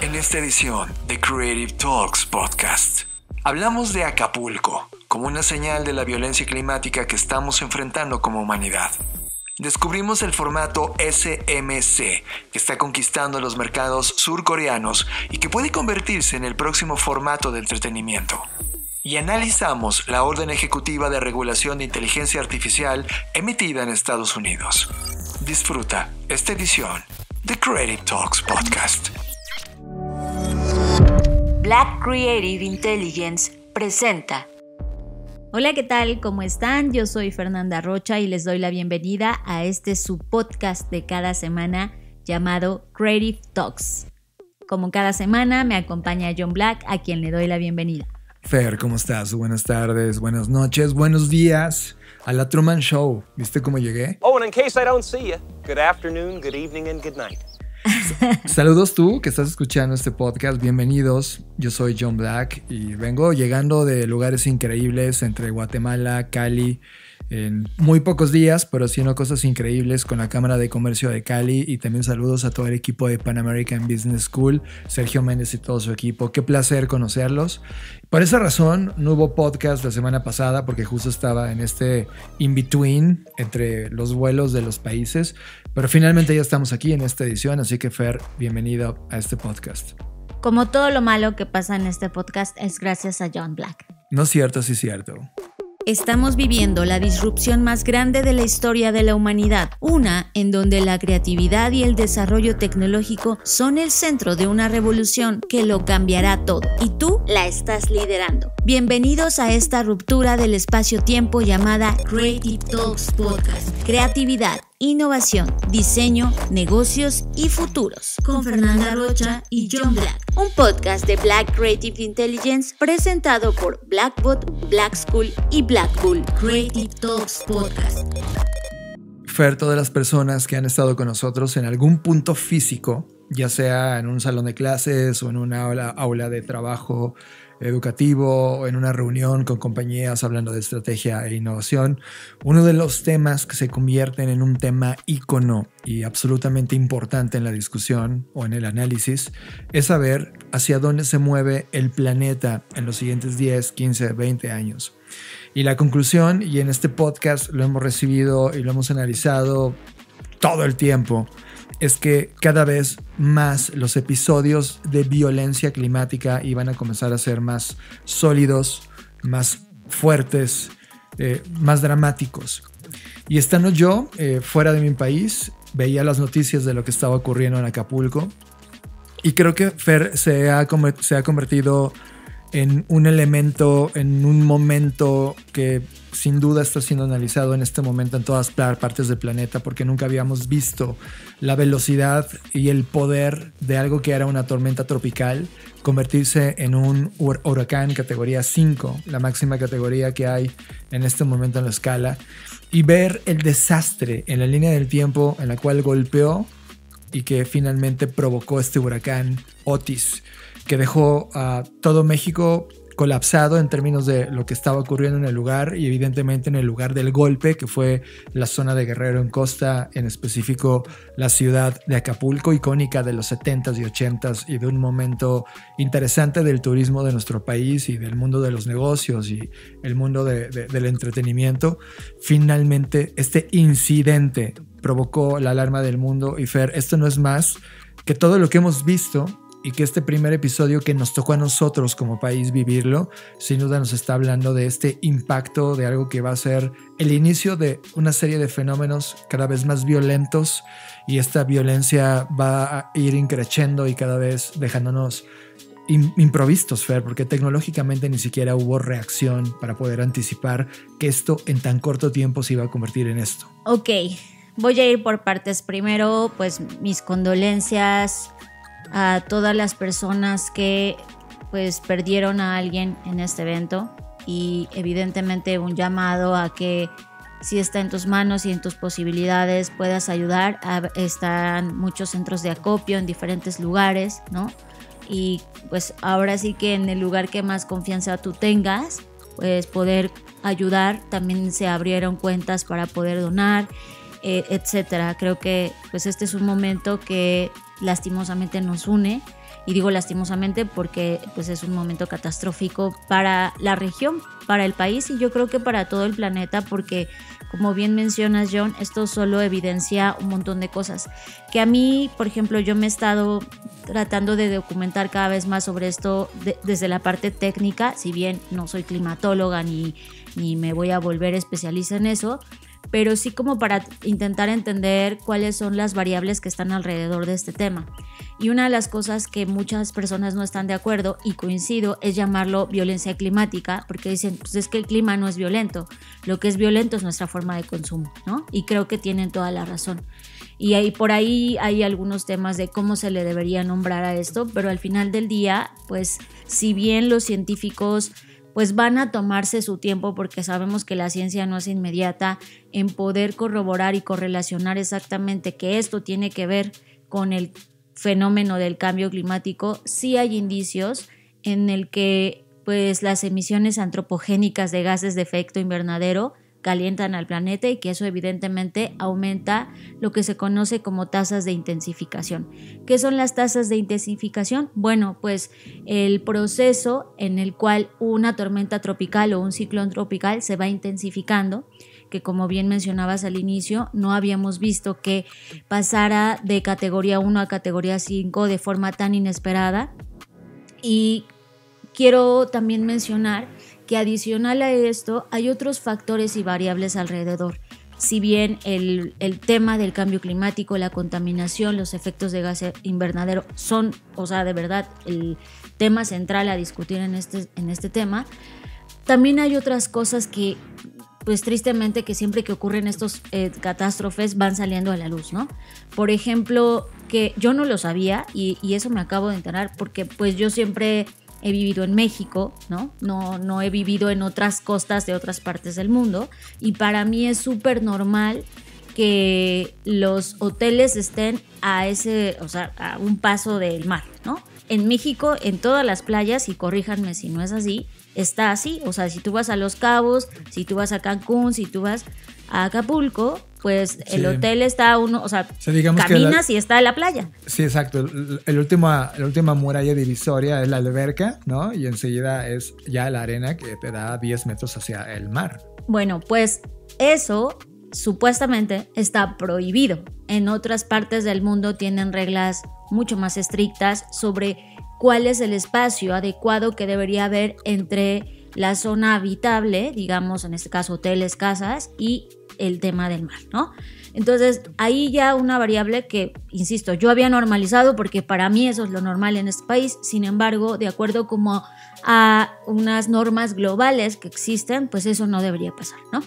En esta edición de Creative Talks Podcast, hablamos de Acapulco como una señal de la violencia climática que estamos enfrentando como humanidad. Descubrimos el formato SMC, que está conquistando los mercados surcoreanos y que puede convertirse en el próximo formato de entretenimiento. Y analizamos la orden ejecutiva de regulación de inteligencia artificial emitida en Estados Unidos. Disfruta esta edición de Creative Talks Podcast. Black Creative Intelligence presenta. Hola, ¿qué tal? ¿Cómo están? Yo soy Fernanda Rocha y les doy la bienvenida a este subpodcast de cada semana llamado Creative Talks. Como cada semana me acompaña John Black, a quien le doy la bienvenida. Fer, ¿cómo estás? Buenas tardes, buenas noches, buenos días a la Truman Show. ¿Viste cómo llegué? Oh, and in case I don't see you, good afternoon, good evening, and good night. Saludos tú que estás escuchando este podcast, bienvenidos. Yo soy John Black y vengo llegando de lugares increíbles entre Guatemala, Cali, en muy pocos días, pero haciendo cosas increíbles con la Cámara de Comercio de Cali y también saludos a todo el equipo de Pan American Business School, Sergio Méndez y todo su equipo. Qué placer conocerlos. Por esa razón no hubo podcast la semana pasada porque justo estaba en este in-between entre los vuelos de los países, pero finalmente ya estamos aquí en esta edición, así que Fer, bienvenido a este podcast. Como todo lo malo que pasa en este podcast es gracias a John Black. No es cierto, sí es cierto. Estamos viviendo la disrupción más grande de la historia de la humanidad, una en donde la creatividad y el desarrollo tecnológico son el centro de una revolución que lo cambiará todo, y tú la estás liderando. Bienvenidos a esta ruptura del espacio-tiempo llamada Creative Talks Podcast. Creatividad, innovación, diseño, negocios y futuros. Con Fernanda Rocha y John Black. Un podcast de Black Creative Intelligence presentado por Blackbot, Black School y Blackpool. Creative Talks Podcast. Fer, todas las personas que han estado con nosotros en algún punto físico, ya sea en un salón de clases o en una aula, aula de trabajo, educativo, en una reunión con compañías hablando de estrategia e innovación, uno de los temas que se convierten en un tema ícono y absolutamente importante en la discusión o en el análisis es saber hacia dónde se mueve el planeta en los siguientes 10, 15, 20 años. Y la conclusión, y en este podcast lo hemos recibido y lo hemos analizado todo el tiempo, es que cada vez más los episodios de violencia climática iban a comenzar a ser más sólidos, más fuertes, eh, más dramáticos. Y estando yo eh, fuera de mi país, veía las noticias de lo que estaba ocurriendo en Acapulco y creo que Fer se ha, se ha convertido en un elemento, en un momento que sin duda está siendo analizado en este momento en todas partes del planeta porque nunca habíamos visto la velocidad y el poder de algo que era una tormenta tropical convertirse en un huracán categoría 5, la máxima categoría que hay en este momento en la escala, y ver el desastre en la línea del tiempo en la cual golpeó y que finalmente provocó este huracán Otis que dejó a todo México colapsado en términos de lo que estaba ocurriendo en el lugar y evidentemente en el lugar del golpe, que fue la zona de Guerrero en Costa, en específico la ciudad de Acapulco, icónica de los 70s y 80s y de un momento interesante del turismo de nuestro país y del mundo de los negocios y el mundo del entretenimiento. Finalmente, este incidente provocó la alarma del mundo y Fer, esto no es más que todo lo que hemos visto y que este primer episodio que nos tocó a nosotros como país vivirlo, sin duda nos está hablando de este impacto de algo que va a ser el inicio de una serie de fenómenos cada vez más violentos y esta violencia va a ir increciendo y cada vez dejándonos improvistos, Fer, porque tecnológicamente ni siquiera hubo reacción para poder anticipar que esto en tan corto tiempo se iba a convertir en esto. Ok, voy a ir por partes. Primero, pues mis condolencias a todas las personas que pues perdieron a alguien en este evento y evidentemente un llamado a que si está en tus manos y en tus posibilidades puedas ayudar. Están muchos centros de acopio en diferentes lugares, ¿no? Y pues ahora sí que en el lugar que más confianza tú tengas, pues poder ayudar. También se abrieron cuentas para poder donar, eh, etcétera. Creo que pues este es un momento que lastimosamente nos une. Y digo lastimosamente porque pues, es un momento catastrófico para la región, para el país y yo creo que para todo el planeta porque como bien mencionas John, esto solo evidencia un montón de cosas. Que a mí, por ejemplo, yo me he estado tratando de documentar cada vez más sobre esto desde la parte técnica, si bien no soy climatóloga ni, ni me voy a volver especialista en eso, pero sí como para intentar entender cuáles son las variables que están alrededor de este tema. Y una de las cosas que muchas personas no están de acuerdo y coincido es llamarlo violencia climática, porque dicen, pues es que el clima no es violento, lo que es violento es nuestra forma de consumo, ¿no? Y creo que tienen toda la razón. Y ahí por ahí hay algunos temas de cómo se le debería nombrar a esto, pero al final del día, pues si bien los científicos pues van a tomarse su tiempo porque sabemos que la ciencia no es inmediata en poder corroborar y correlacionar exactamente que esto tiene que ver con el fenómeno del cambio climático, sí hay indicios en el que pues las emisiones antropogénicas de gases de efecto invernadero calientan al planeta y que eso evidentemente aumenta lo que se conoce como tasas de intensificación. ¿Qué son las tasas de intensificación? Bueno, pues el proceso en el cual una tormenta tropical o un ciclón tropical se va intensificando que como bien mencionabas al inicio, no habíamos visto que pasara de categoría 1 a categoría 5 de forma tan inesperada. Y quiero también mencionar que adicional a esto hay otros factores y variables alrededor. Si bien el, tema del cambio climático, la contaminación, los efectos de gas invernadero son, o sea, de verdad, el tema central a discutir en este, en este tema, también hay otras cosas que, pues tristemente, que siempre que ocurren estos eh, catástrofes van saliendo a la luz, ¿no? Por ejemplo, que yo no lo sabía y, y eso me acabo de enterar porque pues yo siempre he vivido en México, ¿no? No, no he vivido en otras costas de otras partes del mundo y para mí es súper normal que los hoteles estén a ese, o sea, a un paso del mar, ¿no? En México, en todas las playas, y corríjanme si no es así, está así. O sea, si tú vas a Los Cabos, si tú vas a Cancún, si tú vas a Acapulco, pues el hotel está uno, o sea, caminas y está la playa. Sí, exacto. El, último, la última muralla divisoria es la alberca, ¿no? Y enseguida es ya la arena que te da 10 metros hacia el mar. Bueno, pues eso supuestamente está prohibido. En otras partes del mundo tienen reglas mucho más estrictas sobre cuál es el espacio adecuado que debería haber entre la zona habitable, digamos en este caso hoteles, casas, y el tema del mar, ¿no? Entonces, ahí ya una variable que, insisto, yo había normalizado porque para mí eso es lo normal en este país, sin embargo, de acuerdo como a unas normas globales que existen, pues eso no debería pasar, ¿no?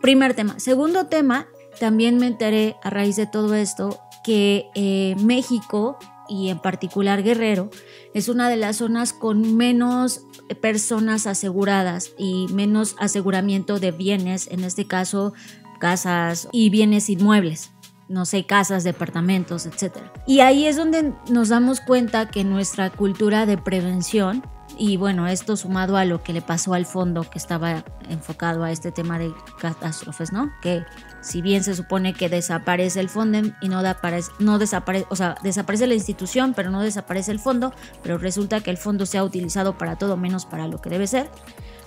Primer tema. Segundo tema, también me enteré a raíz de todo esto que eh, México y en particular Guerrero es una de las zonas con menos personas aseguradas y menos aseguramiento de bienes, en este caso casas y bienes inmuebles no sé, casas, departamentos, etc. Y ahí es donde nos damos cuenta que nuestra cultura de prevención y bueno, esto sumado a lo que le pasó al fondo que estaba enfocado a este tema de catástrofes, ¿no? Que si bien se supone que desaparece el fondo y no, no desaparece, o sea, desaparece la institución, pero no desaparece el fondo, pero resulta que el fondo se ha utilizado para todo menos para lo que debe ser,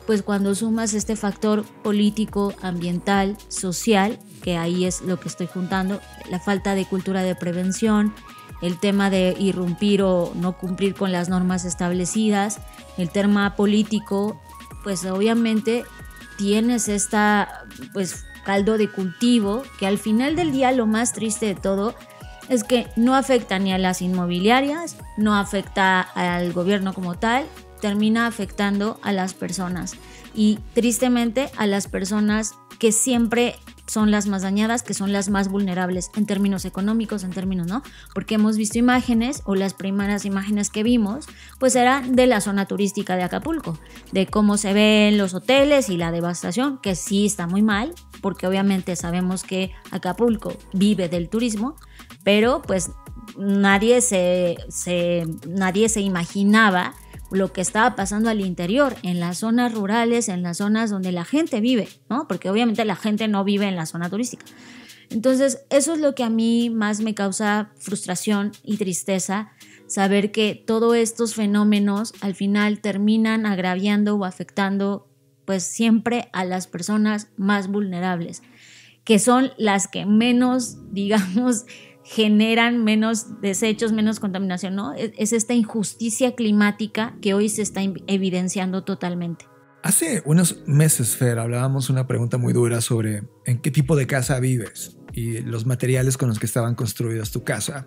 pues cuando sumas este factor político, ambiental, social, que ahí es lo que estoy juntando, la falta de cultura de prevención, el tema de irrumpir o no cumplir con las normas establecidas, el tema político, pues obviamente tienes esta pues caldo de cultivo que al final del día lo más triste de todo es que no afecta ni a las inmobiliarias, no afecta al gobierno como tal, termina afectando a las personas y tristemente a las personas que siempre son las más dañadas, que son las más vulnerables en términos económicos, en términos, ¿no? Porque hemos visto imágenes o las primeras imágenes que vimos, pues eran de la zona turística de Acapulco, de cómo se ven los hoteles y la devastación, que sí está muy mal, porque obviamente sabemos que Acapulco vive del turismo, pero pues nadie se, se nadie se imaginaba lo que estaba pasando al interior, en las zonas rurales, en las zonas donde la gente vive, ¿no? Porque obviamente la gente no vive en la zona turística. Entonces, eso es lo que a mí más me causa frustración y tristeza, saber que todos estos fenómenos al final terminan agraviando o afectando pues siempre a las personas más vulnerables, que son las que menos, digamos, generan menos desechos, menos contaminación, ¿no? Es esta injusticia climática que hoy se está evidenciando totalmente. Hace unos meses, Fer, hablábamos una pregunta muy dura sobre en qué tipo de casa vives y los materiales con los que estaban construidas tu casa.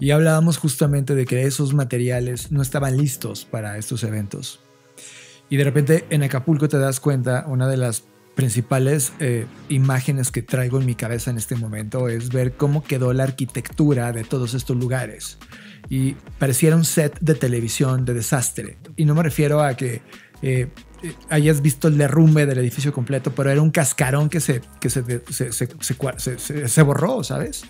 Y hablábamos justamente de que esos materiales no estaban listos para estos eventos. Y de repente en Acapulco te das cuenta, una de las principales eh, imágenes que traigo en mi cabeza en este momento es ver cómo quedó la arquitectura de todos estos lugares. Y pareciera un set de televisión de desastre. Y no me refiero a que eh, hayas visto el derrumbe del edificio completo, pero era un cascarón que se, que se, se, se borró, ¿sabes?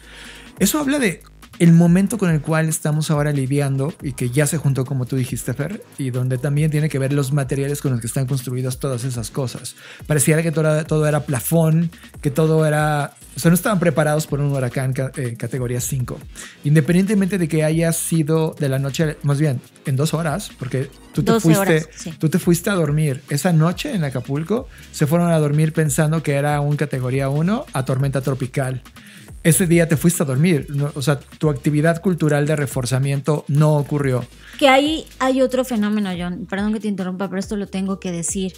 Eso habla de el momento con el cual estamos ahora lidiando y que ya se juntó como tú dijiste, Fer, y donde también tiene que ver los materiales con los que están construidas todas esas cosas. Pareciera que todo era, todo era plafón, que todo era... O sea, no estaban preparados por un huracán eh, categoría 5. Independientemente de que haya sido de la noche, más bien, en dos horas, porque tú te, fuiste, tú te fuiste a dormir. Esa noche en Acapulco se fueron a dormir pensando que era un categoría 1 a tormenta tropical ese día te fuiste a dormir. o sea, tu actividad cultural de reforzamiento no ocurrió. Que ahí hay otro fenómeno, John. Perdón que te interrumpa, pero esto lo tengo que decir.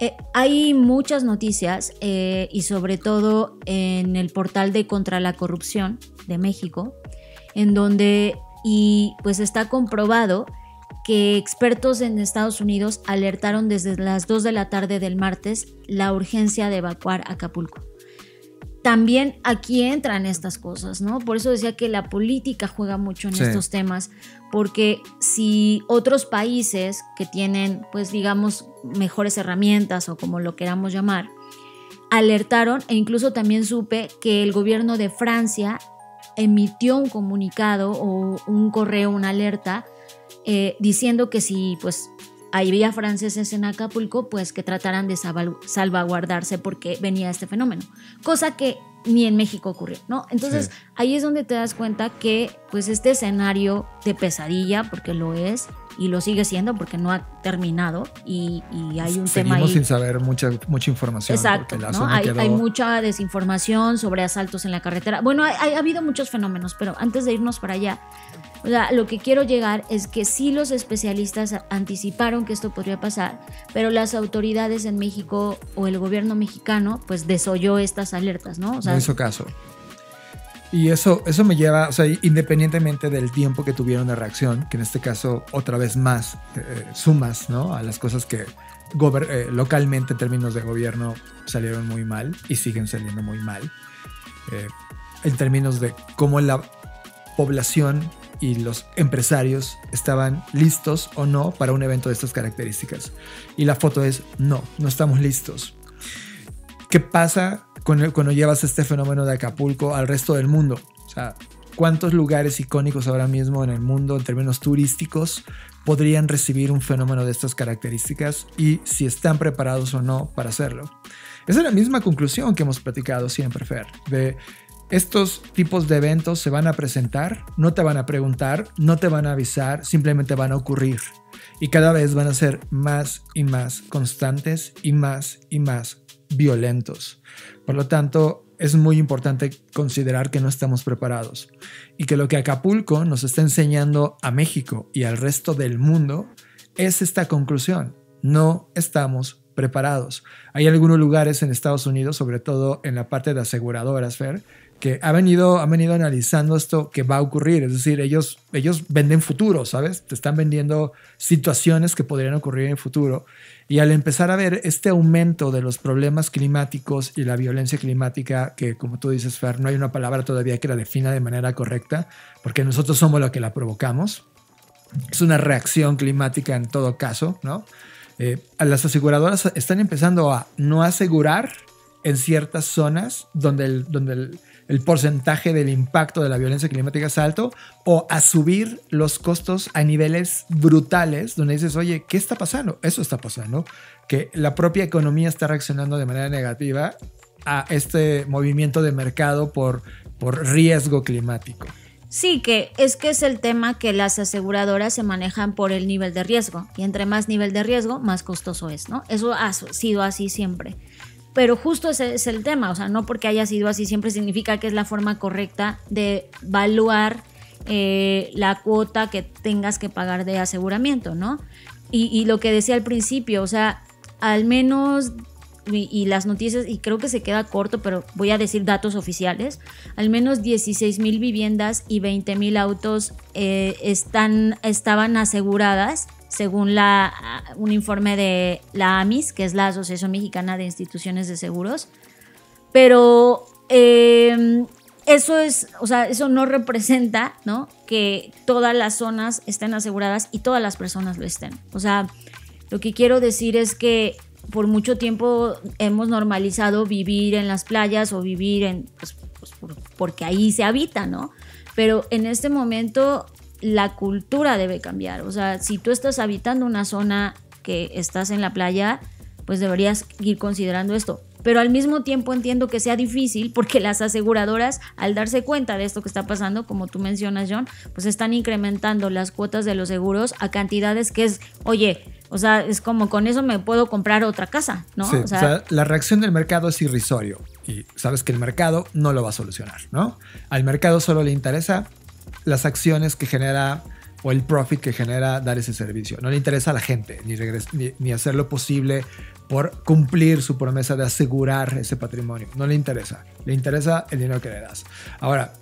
Eh, hay muchas noticias eh, y sobre todo en el portal de Contra la Corrupción de México, en donde y pues está comprobado que expertos en Estados Unidos alertaron desde las 2 de la tarde del martes la urgencia de evacuar Acapulco también aquí entran estas cosas, ¿no? Por eso decía que la política juega mucho en estos temas, porque si otros países que tienen, pues digamos, mejores herramientas o como lo queramos llamar, alertaron e incluso también supe que el gobierno de Francia emitió un comunicado o un correo, una alerta, eh, diciendo que si pues había franceses en Acapulco, pues que trataran de salvaguardarse porque venía este fenómeno. Cosa que ni en México ocurrió, ¿no? Entonces ahí es donde te das cuenta que pues este escenario de pesadilla, porque lo es y lo sigue siendo porque no ha terminado y, hay un tema ahí. sin saber mucha, mucha información. Exacto, ¿no? hay, hay, mucha desinformación sobre asaltos en la carretera. Bueno, ha habido muchos fenómenos, pero antes de irnos para allá, o sea, lo que quiero llegar es que sí los especialistas anticiparon que esto podría pasar, pero las autoridades en México o el gobierno mexicano pues desoyó estas alertas, ¿no? O sea, no hizo caso. Y eso, eso me lleva, o sea, independientemente del tiempo que tuvieron de reacción, que en este caso otra vez más eh, sumas, ¿no? A las cosas que eh, localmente en términos de gobierno salieron muy mal y siguen saliendo muy mal. Eh, en términos de cómo la población y los empresarios estaban listos o no para un evento de estas características. Y la foto es, no, no estamos listos. ¿Qué pasa cuando, llevas este fenómeno de Acapulco al resto del mundo? O sea, ¿cuántos lugares icónicos ahora mismo en el mundo en términos turísticos podrían recibir un fenómeno de estas características y si están preparados o no para hacerlo? Esa es la misma conclusión que hemos platicado siempre, Fer, de estos tipos de eventos se van a presentar, no te van a preguntar, no te van a avisar, simplemente van a ocurrir. Y cada vez van a ser más y más constantes y más y más violentos. Por lo tanto, es muy importante considerar que no estamos preparados y que lo que Acapulco nos está enseñando a México y al resto del mundo es esta conclusión. No estamos preparados. Hay algunos lugares en Estados Unidos, sobre todo en la parte de aseguradoras, que ha venido, ha venido analizando esto que va a ocurrir. Es decir, ellos, ellos venden futuro, ¿sabes? Te están vendiendo situaciones que podrían ocurrir en el futuro. Y al empezar a ver este aumento de los problemas climáticos y la violencia climática, que como tú dices, Fer, no hay una palabra todavía que la defina de manera correcta, porque nosotros somos los que la provocamos. Es una reacción climática en todo caso, ¿no? Eh, las aseguradoras están empezando a no asegurar en ciertas zonas donde el, donde el, el porcentaje del impacto de la violencia climática es alto, o a subir los costos a niveles brutales, donde dices, oye, ¿qué está pasando? Eso está pasando, que la propia economía está reaccionando de manera negativa a este movimiento de mercado por, por riesgo climático. Sí, que es que es el tema que las aseguradoras se manejan por el nivel de riesgo y entre más nivel de riesgo, más costoso es, ¿no? Eso ha sido así siempre. Pero justo ese es el tema, o sea, no porque haya sido así siempre significa que es la forma correcta de evaluar eh, la cuota que tengas que pagar de aseguramiento, ¿no? Y, lo que decía al principio, o sea, al menos y, las noticias, y creo que se queda corto, pero voy a decir datos oficiales, al menos 16 mil viviendas y 20 mil autos eh, están, estaban aseguradas, según un informe de la AMIS, que es la Asociación Mexicana de Instituciones de Seguros. Pero em, eso es, o sea, eso no representa, ¿no? Que todas las zonas estén aseguradas y todas las personas lo estén. O sea, lo que quiero decir es que por mucho tiempo hemos normalizado vivir en las playas o vivir en, pues, pues porque ahí se habita, ¿no? Pero en este momento la cultura debe cambiar. O sea, si tú estás habitando una zona que estás en la playa, pues deberías ir considerando esto. Pero al mismo tiempo entiendo que sea difícil porque las aseguradoras, al darse cuenta de esto que está pasando, como tú mencionas, John, pues están incrementando las cuotas de los seguros a cantidades que es, oye, o sea, es como con eso me puedo comprar otra casa, ¿no? Sí, o, sea, la reacción del mercado es irrisorio y sabes que el mercado no lo va a solucionar, ¿no? Al mercado solo le interesa las acciones que genera o el profit que genera dar ese servicio. No le interesa a la gente ni, ni, hacer lo posible por cumplir su promesa de asegurar ese patrimonio. No le interesa. Le interesa el dinero que le das. Ahora,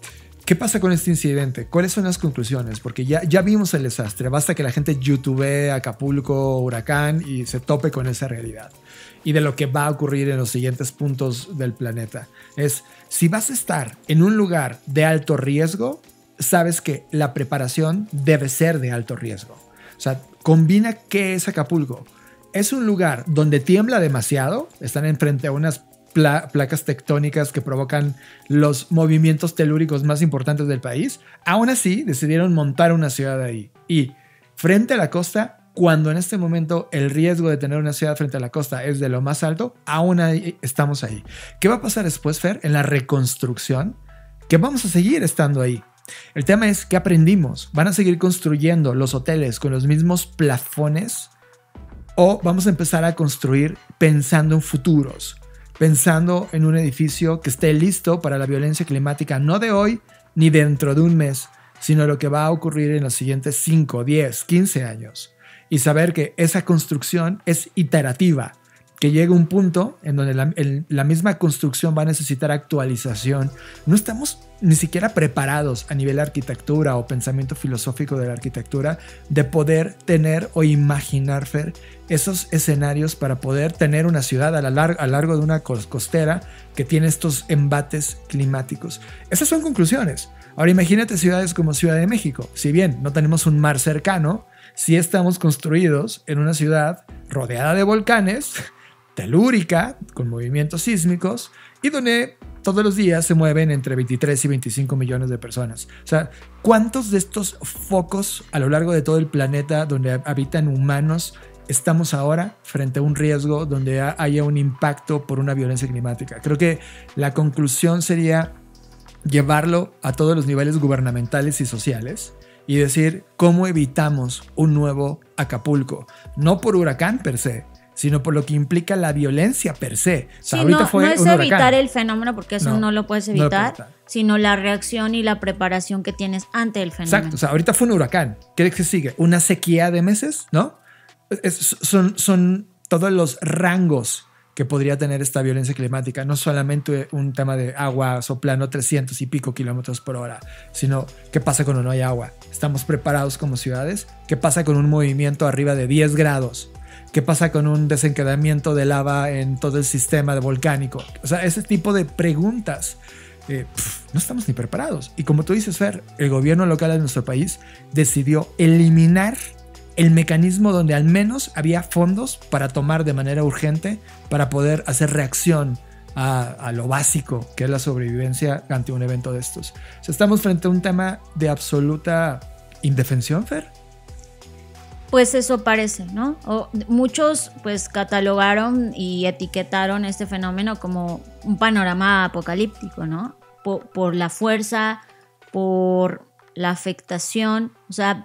¿Qué pasa con este incidente? ¿Cuáles son las conclusiones? Porque ya, ya vimos el desastre. Basta que la gente YouTube Acapulco, huracán y se tope con esa realidad. Y de lo que va a ocurrir en los siguientes puntos del planeta. Es, si vas a estar en un lugar de alto riesgo, sabes que la preparación debe ser de alto riesgo. O sea, combina qué es Acapulco. Es un lugar donde tiembla demasiado, están enfrente a unas placas tectónicas que provocan los movimientos telúricos más importantes del país, aún así decidieron montar una ciudad ahí. Y frente a la costa, cuando en este momento el riesgo de tener una ciudad frente a la costa es de lo más alto, aún ahí estamos ahí. ¿Qué va a pasar después, Fer, en la reconstrucción? Que vamos a seguir estando ahí. El tema es qué aprendimos. ¿Van a seguir construyendo los hoteles con los mismos plafones? ¿O vamos a empezar a construir pensando en futuros? pensando en un edificio que esté listo para la violencia climática, no de hoy ni dentro de un mes, sino lo que va a ocurrir en los siguientes 5, 10, 15 años. Y saber que esa construcción es iterativa, que llega un punto en donde la, misma construcción va a necesitar actualización. No estamos ni siquiera preparados a nivel arquitectura o pensamiento filosófico de la arquitectura de poder tener o imaginar Fer, esos escenarios para poder tener una ciudad a, la a largo de una costera que tiene estos embates climáticos. Esas son conclusiones. Ahora imagínate ciudades como Ciudad de México. Si bien no tenemos un mar cercano, sí estamos construidos en una ciudad rodeada de volcanes telúrica, con movimientos sísmicos, y donde todos los días se mueven entre 23 y 25 millones de personas. O sea, ¿cuántos de estos focos a lo largo de todo el planeta donde habitan humanos estamos ahora frente a un riesgo donde haya un impacto por una violencia climática? Creo que la conclusión sería llevarlo a todos los niveles gubernamentales y sociales y decir cómo evitamos un nuevo Acapulco, no por huracán per se, sino por lo que implica la violencia per se. no, fue es evitar el fenómeno, porque eso no, lo puedes evitar, sino la reacción y la preparación que tienes ante el fenómeno. Exacto, o sea, ahorita fue un huracán. ¿Qué que sigue? ¿Una sequía de meses? ¿No? son, son todos los rangos que podría tener esta violencia climática, no solamente un tema de agua soplando 300 y pico kilómetros por hora, sino qué pasa cuando no hay agua. ¿Estamos preparados como ciudades? ¿Qué pasa con un movimiento arriba de 10 grados? ¿Qué pasa con un desencadenamiento de lava en todo el sistema volcánico? O sea, ese tipo de preguntas. Eh, no estamos ni preparados. Y como tú dices, Fer, el gobierno local de nuestro país decidió eliminar el mecanismo donde al menos había fondos para tomar de manera urgente para poder hacer reacción a, a, lo básico que es la sobrevivencia ante un evento de estos. O sea, estamos frente a un tema de absoluta indefensión, Fer. Pues eso parece, ¿no? muchos pues catalogaron y etiquetaron este fenómeno como un panorama apocalíptico, ¿no? Por, la fuerza, por la afectación, o sea,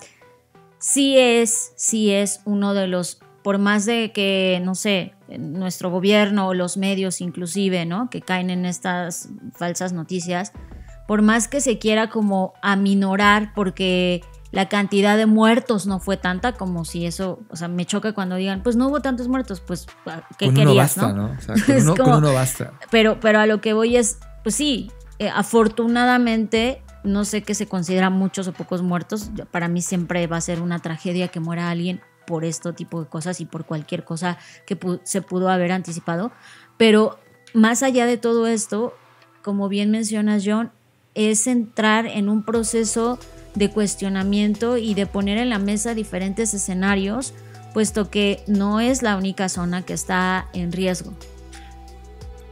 sí es, sí es uno de los, por más de que, no sé, nuestro gobierno o los medios inclusive, ¿no? Que caen en estas falsas noticias, por más que se quiera como aminorar porque la cantidad de muertos no fue tanta como si eso, o sea, me choca cuando digan, pues no hubo tantos muertos, pues ¿qué con querías, uno basta, ¿no? O sea, con, uno, con, uno, basta. Pero, pero a lo que voy es, pues sí, eh, afortunadamente no sé qué se considera muchos o pocos muertos, para mí siempre va a ser una tragedia que muera alguien por este tipo de cosas y por cualquier cosa que se pudo haber anticipado, pero más allá de todo esto, como bien mencionas John, es entrar en un proceso de cuestionamiento y de poner en la mesa diferentes escenarios, puesto que no es la única zona que está en riesgo.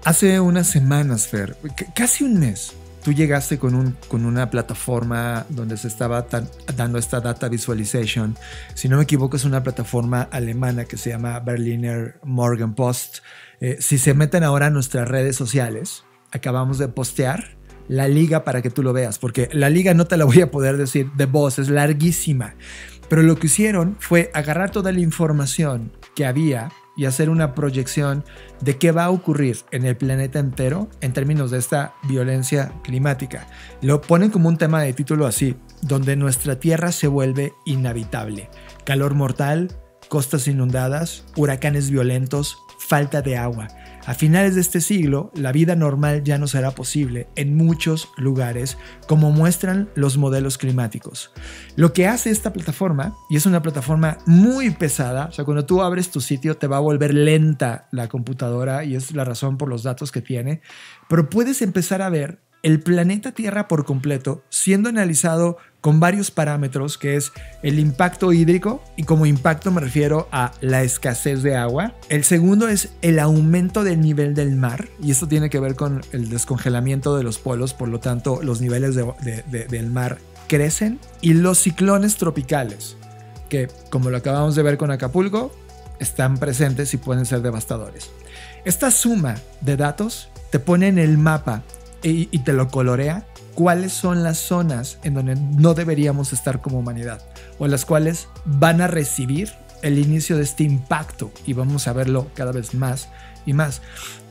Hace unas semanas, Fer, casi un mes, tú llegaste con, un, con una plataforma donde se estaba dando esta data visualization. Si no me equivoco, es una plataforma alemana que se llama Berliner Morgenpost. Eh, si se meten ahora a nuestras redes sociales, acabamos de postear la liga para que tú lo veas, porque la liga no te la voy a poder decir de voz, es larguísima. Pero lo que hicieron fue agarrar toda la información que había y hacer una proyección de qué va a ocurrir en el planeta entero en términos de esta violencia climática. Lo ponen como un tema de título así, donde nuestra Tierra se vuelve inhabitable. Calor mortal, costas inundadas, huracanes violentos, falta de agua. A finales de este siglo, la vida normal ya no será posible en muchos lugares, como muestran los modelos climáticos. Lo que hace esta plataforma, y es una plataforma muy pesada, o sea, cuando tú abres tu sitio te va a volver lenta la computadora y es la razón por los datos que tiene, pero puedes empezar a ver el planeta Tierra por completo siendo analizado con varios parámetros, que es el impacto hídrico, y como impacto me refiero a la escasez de agua. El segundo es el aumento del nivel del mar, y esto tiene que ver con el descongelamiento de los polos, por lo tanto los niveles del mar crecen. Y los ciclones tropicales, que como lo acabamos de ver con Acapulco, están presentes y pueden ser devastadores. Esta suma de datos te pone en el mapa y, te lo colorea, cuáles son las zonas en donde no deberíamos estar como humanidad o las cuales van a recibir el inicio de este impacto y vamos a verlo cada vez más y más.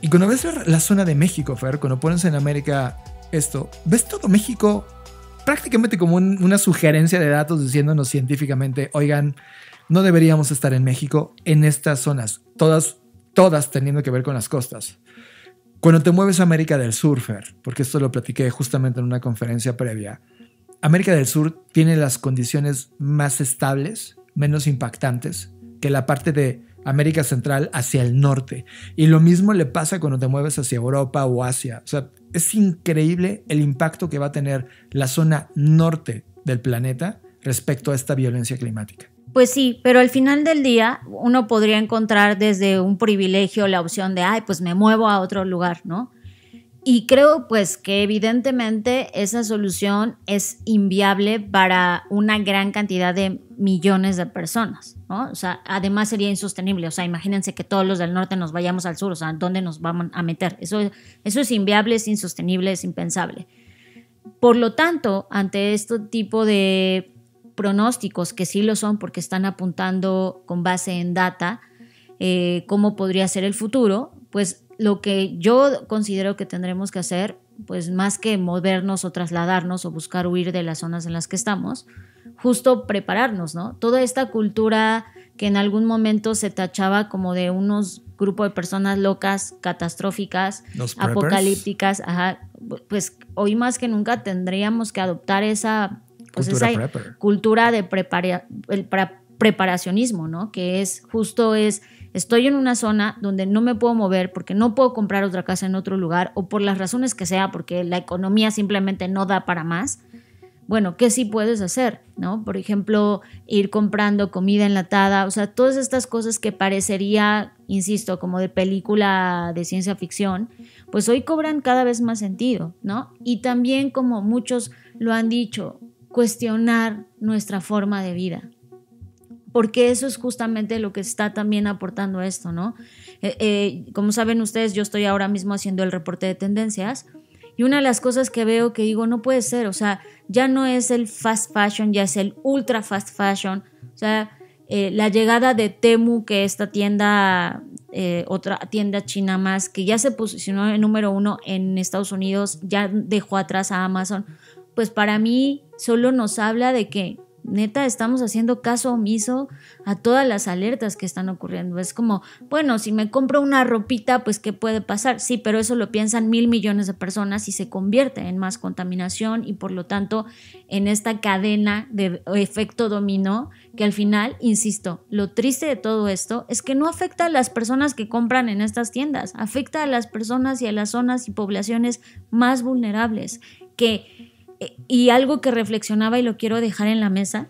Y cuando ves la zona de México, Fer, cuando pones en América esto, ves todo México prácticamente como una sugerencia de datos diciéndonos científicamente, oigan, no deberíamos estar en México en estas zonas, todas, todas teniendo que ver con las costas. Cuando te mueves a América del Sur, Fer, porque esto lo platiqué justamente en una conferencia previa, América del Sur tiene las condiciones más estables, menos impactantes que la parte de América Central hacia el norte. Y lo mismo le pasa cuando te mueves hacia Europa o Asia. O sea, es increíble el impacto que va a tener la zona norte del planeta respecto a esta violencia climática. Pues sí, pero al final del día uno podría encontrar desde un privilegio la opción de, ay, pues me muevo a otro lugar, ¿no? Y creo pues que evidentemente esa solución es inviable para una gran cantidad de millones de personas, ¿no? O sea, además sería insostenible, o sea, imagínense que todos los del norte nos vayamos al sur, o sea, ¿dónde nos vamos a meter? Eso, eso es inviable, es insostenible, es impensable. Por lo tanto, ante este tipo de pronósticos, que sí lo son porque están apuntando con base en data eh, cómo podría ser el futuro, pues lo que yo considero que tendremos que hacer, pues más que movernos o trasladarnos o buscar huir de las zonas en las que estamos, justo prepararnos, ¿no? Toda esta cultura que en algún momento se tachaba como de unos grupos de personas locas, catastróficas, apocalípticas, pues hoy más que nunca tendríamos que adoptar esa pues cultura esa cultura de el preparacionismo, ¿no? Que es justo es, estoy en una zona donde no me puedo mover porque no puedo comprar otra casa en otro lugar o por las razones que sea, porque la economía simplemente no da para más. Bueno, ¿qué sí puedes hacer? ¿No? Por ejemplo, ir comprando comida enlatada, o sea, todas estas cosas que parecería, insisto, como de película de ciencia ficción, pues hoy cobran cada vez más sentido, ¿no? Y también como muchos lo han dicho, cuestionar nuestra forma de vida. porque eso es justamente lo que está también aportando esto, ¿no? Eh, eh, como saben ustedes, yo estoy ahora mismo haciendo el reporte de tendencias y una de las cosas que veo que digo, no puede ser, o sea, ya no es el fast fashion, ya es el ultra fast fashion, o sea, eh, la llegada de Temu, que esta tienda, otra tienda china más, que ya se posicionó en número uno en Estados Unidos, ya dejó atrás a Amazon, pues para mí solo nos habla de que neta estamos haciendo caso omiso a todas las alertas que están ocurriendo. Es como, bueno, si me compro una ropita, pues ¿qué puede pasar? Sí, pero eso lo piensan mil millones de personas y se convierte en más contaminación y por lo tanto en esta cadena de efecto dominó que al final, insisto, lo triste de todo esto es que no afecta a las personas que compran en estas tiendas, afecta a las personas y a las zonas y poblaciones más vulnerables que y algo que reflexionaba y lo quiero dejar en la mesa.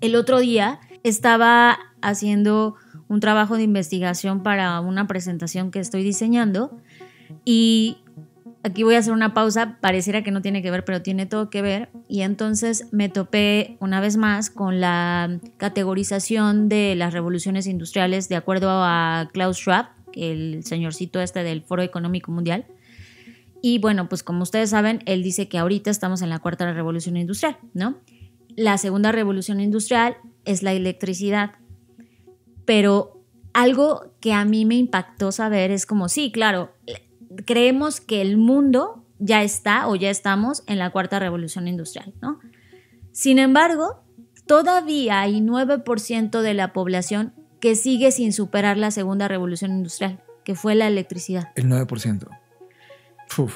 El otro día estaba haciendo un trabajo de investigación para una presentación que estoy diseñando y aquí voy a hacer una pausa, pareciera que no tiene que ver, pero tiene todo que ver. Y entonces me topé una vez más con la categorización de las revoluciones industriales de acuerdo a Klaus Schwab, el señorcito este del Foro Económico Mundial. Y bueno, pues como ustedes saben, él dice que ahorita estamos en la cuarta revolución industrial, ¿no? La segunda revolución industrial es la electricidad. Pero algo que a mí me impactó saber es como, sí, claro, creemos que el mundo ya está o ya estamos en la cuarta revolución industrial, ¿no? Sin embargo, todavía hay 9% de la población que sigue sin superar la segunda revolución industrial, que fue la electricidad. El 9%.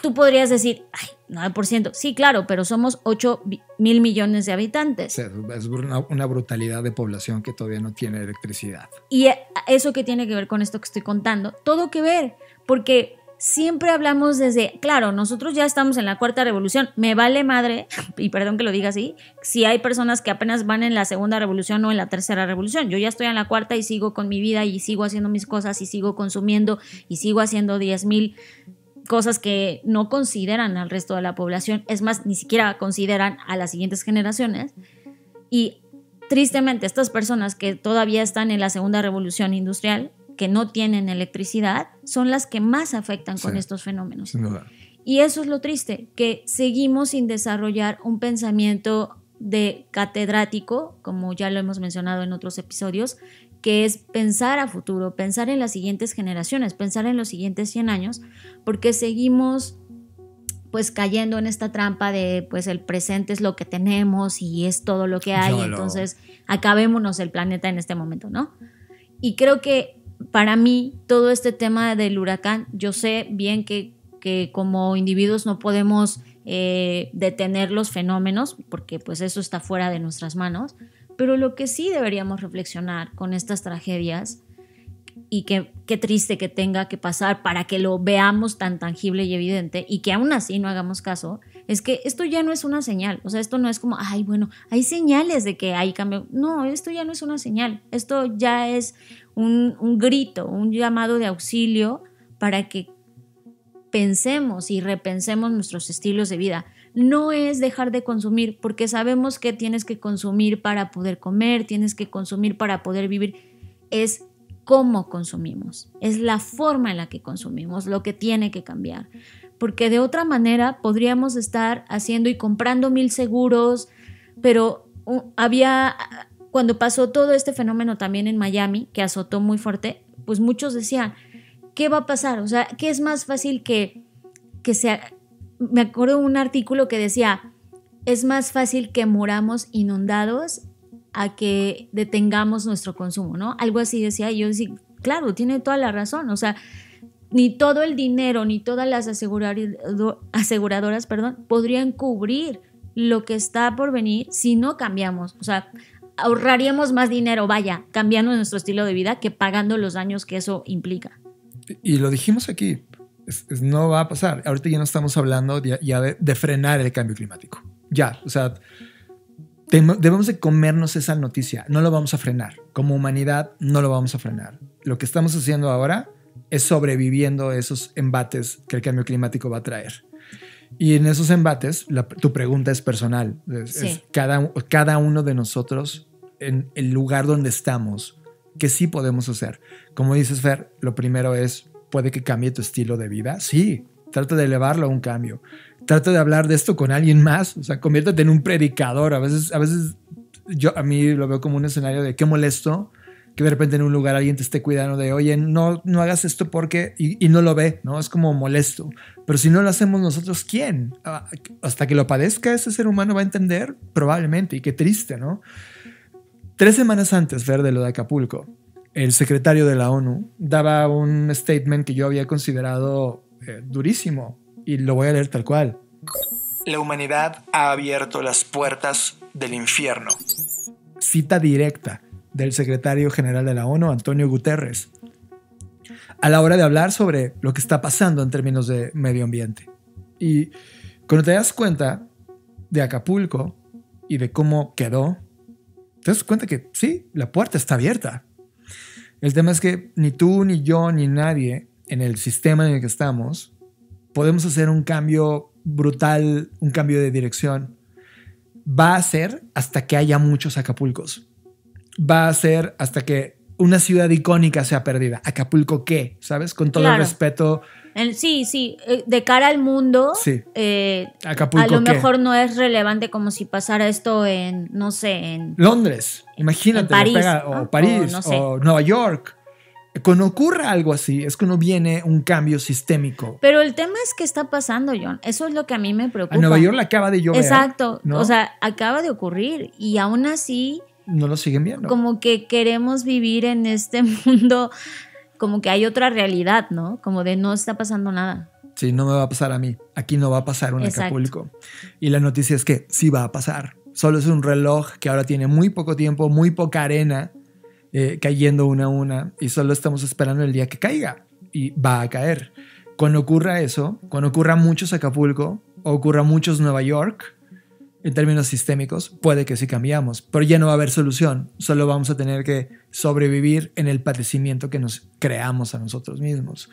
Tú podrías decir, ay, 9%. Sí, claro, pero somos 8 mil millones de habitantes. es una, brutalidad de población que todavía no tiene electricidad. Y eh, eso que tiene que ver con esto que estoy contando, todo que ver, porque siempre hablamos desde, claro, nosotros ya estamos en la cuarta revolución, me vale madre, y perdón que lo diga así, si hay personas que apenas van en la segunda revolución o en la tercera revolución, yo ya estoy en la cuarta y sigo con mi vida y sigo haciendo mis cosas y sigo consumiendo y sigo haciendo 10 mil cosas que no consideran al resto de la población, es más, ni siquiera consideran a las siguientes generaciones. Y tristemente, estas personas que todavía están en la segunda revolución industrial, que no tienen electricidad, son las que más afectan con estos fenómenos. Y eso es lo triste, que seguimos sin desarrollar un pensamiento de catedrático, como ya lo hemos mencionado en otros episodios, que es pensar a futuro, pensar en las siguientes generaciones, pensar en los siguientes 100 años, porque seguimos pues cayendo en esta trampa de pues el presente es lo que tenemos y es todo lo que hay, entonces acabémonos el planeta en este momento, ¿no? Y creo que para mí todo este tema del huracán, yo sé bien que, que como individuos no podemos eh, detener los fenómenos, porque pues eso está fuera de nuestras manos, pero lo que sí deberíamos reflexionar con estas tragedias y que qué triste que tenga que pasar para que lo veamos tan tangible y evidente y que aún así no hagamos caso, es que esto ya no es una señal. O sea, esto no es como, ay, bueno, hay señales de que hay cambio. No, esto ya no es una señal. Esto ya es un, un grito, un llamado de auxilio para que pensemos y repensemos nuestros estilos de vida no es dejar de consumir, porque sabemos que tienes que consumir para poder comer, tienes que consumir para poder vivir, es cómo consumimos, es la forma en la que consumimos lo que tiene que cambiar, porque de otra manera podríamos estar haciendo y comprando mil seguros, pero había, cuando pasó todo este fenómeno también en Miami, que azotó muy fuerte, pues muchos decían, ¿qué va a pasar? O sea, ¿qué es más fácil que, que sea me acuerdo un artículo que decía, es más fácil que moramos inundados a que detengamos nuestro consumo, ¿no? Algo así decía, y yo decía, claro, tiene toda la razón, o sea, ni todo el dinero, ni todas las aseguradoras, perdón, podrían cubrir lo que está por venir si no cambiamos, o sea, ahorraríamos más dinero, vaya, cambiando nuestro estilo de vida que pagando los daños que eso implica. Y lo dijimos aquí, no va a pasar. Ahorita ya no estamos hablando ya de, frenar el cambio climático. Ya, o sea, debemos de comernos esa noticia. No lo vamos a frenar. Como humanidad no lo vamos a frenar. Lo que estamos haciendo ahora es sobreviviendo esos embates que el cambio climático va a traer. Y en esos embates, tu pregunta es personal. cada, cada uno de nosotros en el lugar donde estamos que sí podemos hacer. Como dices, Fer, lo primero es, puede que cambie tu estilo de vida. Sí, trata de elevarlo a un cambio. Trata de hablar de esto con alguien más. O sea, conviértete en un predicador. A veces, a veces yo a mí lo veo como un escenario de qué molesto que de repente en un lugar alguien te esté cuidando de, oye, no, no hagas esto porque, y, no lo ve, ¿no? Es como molesto. Pero si no lo hacemos nosotros, ¿quién? Ah, hasta que lo padezca ese ser humano va a entender, probablemente, y qué triste, ¿no? Tres semanas antes, ver de lo de Acapulco, el secretario de la ONU daba un statement que yo había considerado eh, durísimo, y lo voy a leer tal cual. La humanidad ha abierto las puertas del infierno. Cita directa del secretario general de la ONU, Antonio Guterres, a la hora de hablar sobre lo que está pasando en términos de medio ambiente. Y cuando te das cuenta de Acapulco y de cómo quedó, te das cuenta que sí, la puerta está abierta. El tema es que ni tú, ni yo, ni nadie en el sistema en el que estamos podemos hacer un cambio brutal, un cambio de dirección. Va a ser hasta que haya muchos Acapulcos va a ser hasta que una ciudad icónica sea perdida. Acapulco, ¿qué? ¿Sabes? Con todo el respeto. Sí, sí, eh, de cara al mundo, sí. Eh, Acapulco, a lo mejor no es relevante como si pasara esto en, no sé, en Londres, imagínate, París, o París, o, Nueva York. Cuando ocurra algo así, es cuando viene un cambio sistémico. Pero el tema es que está pasando, John. Eso es lo que a mí me preocupa. A Nueva York le acaba de llover. Exacto. O sea, acaba de ocurrir. Y aún así, no lo siguen viendo. Como que queremos vivir en este mundo, como que hay otra realidad, ¿no? Como de no está pasando nada. Sí, no me va a pasar a mí. Aquí no va a pasar un Acapulco. Y la noticia es que sí va a pasar. Solo es un reloj que ahora tiene muy poco tiempo, muy poca arena eh, cayendo una a una y solo estamos esperando el día que caiga y va a caer. Cuando ocurra eso, cuando ocurra muchos Acapulco o ocurra muchos Nueva York, en términos sistémicos, puede que sí cambiamos, pero ya no va a haber solución, solo vamos a tener que sobrevivir en el padecimiento que nos creamos a nosotros mismos.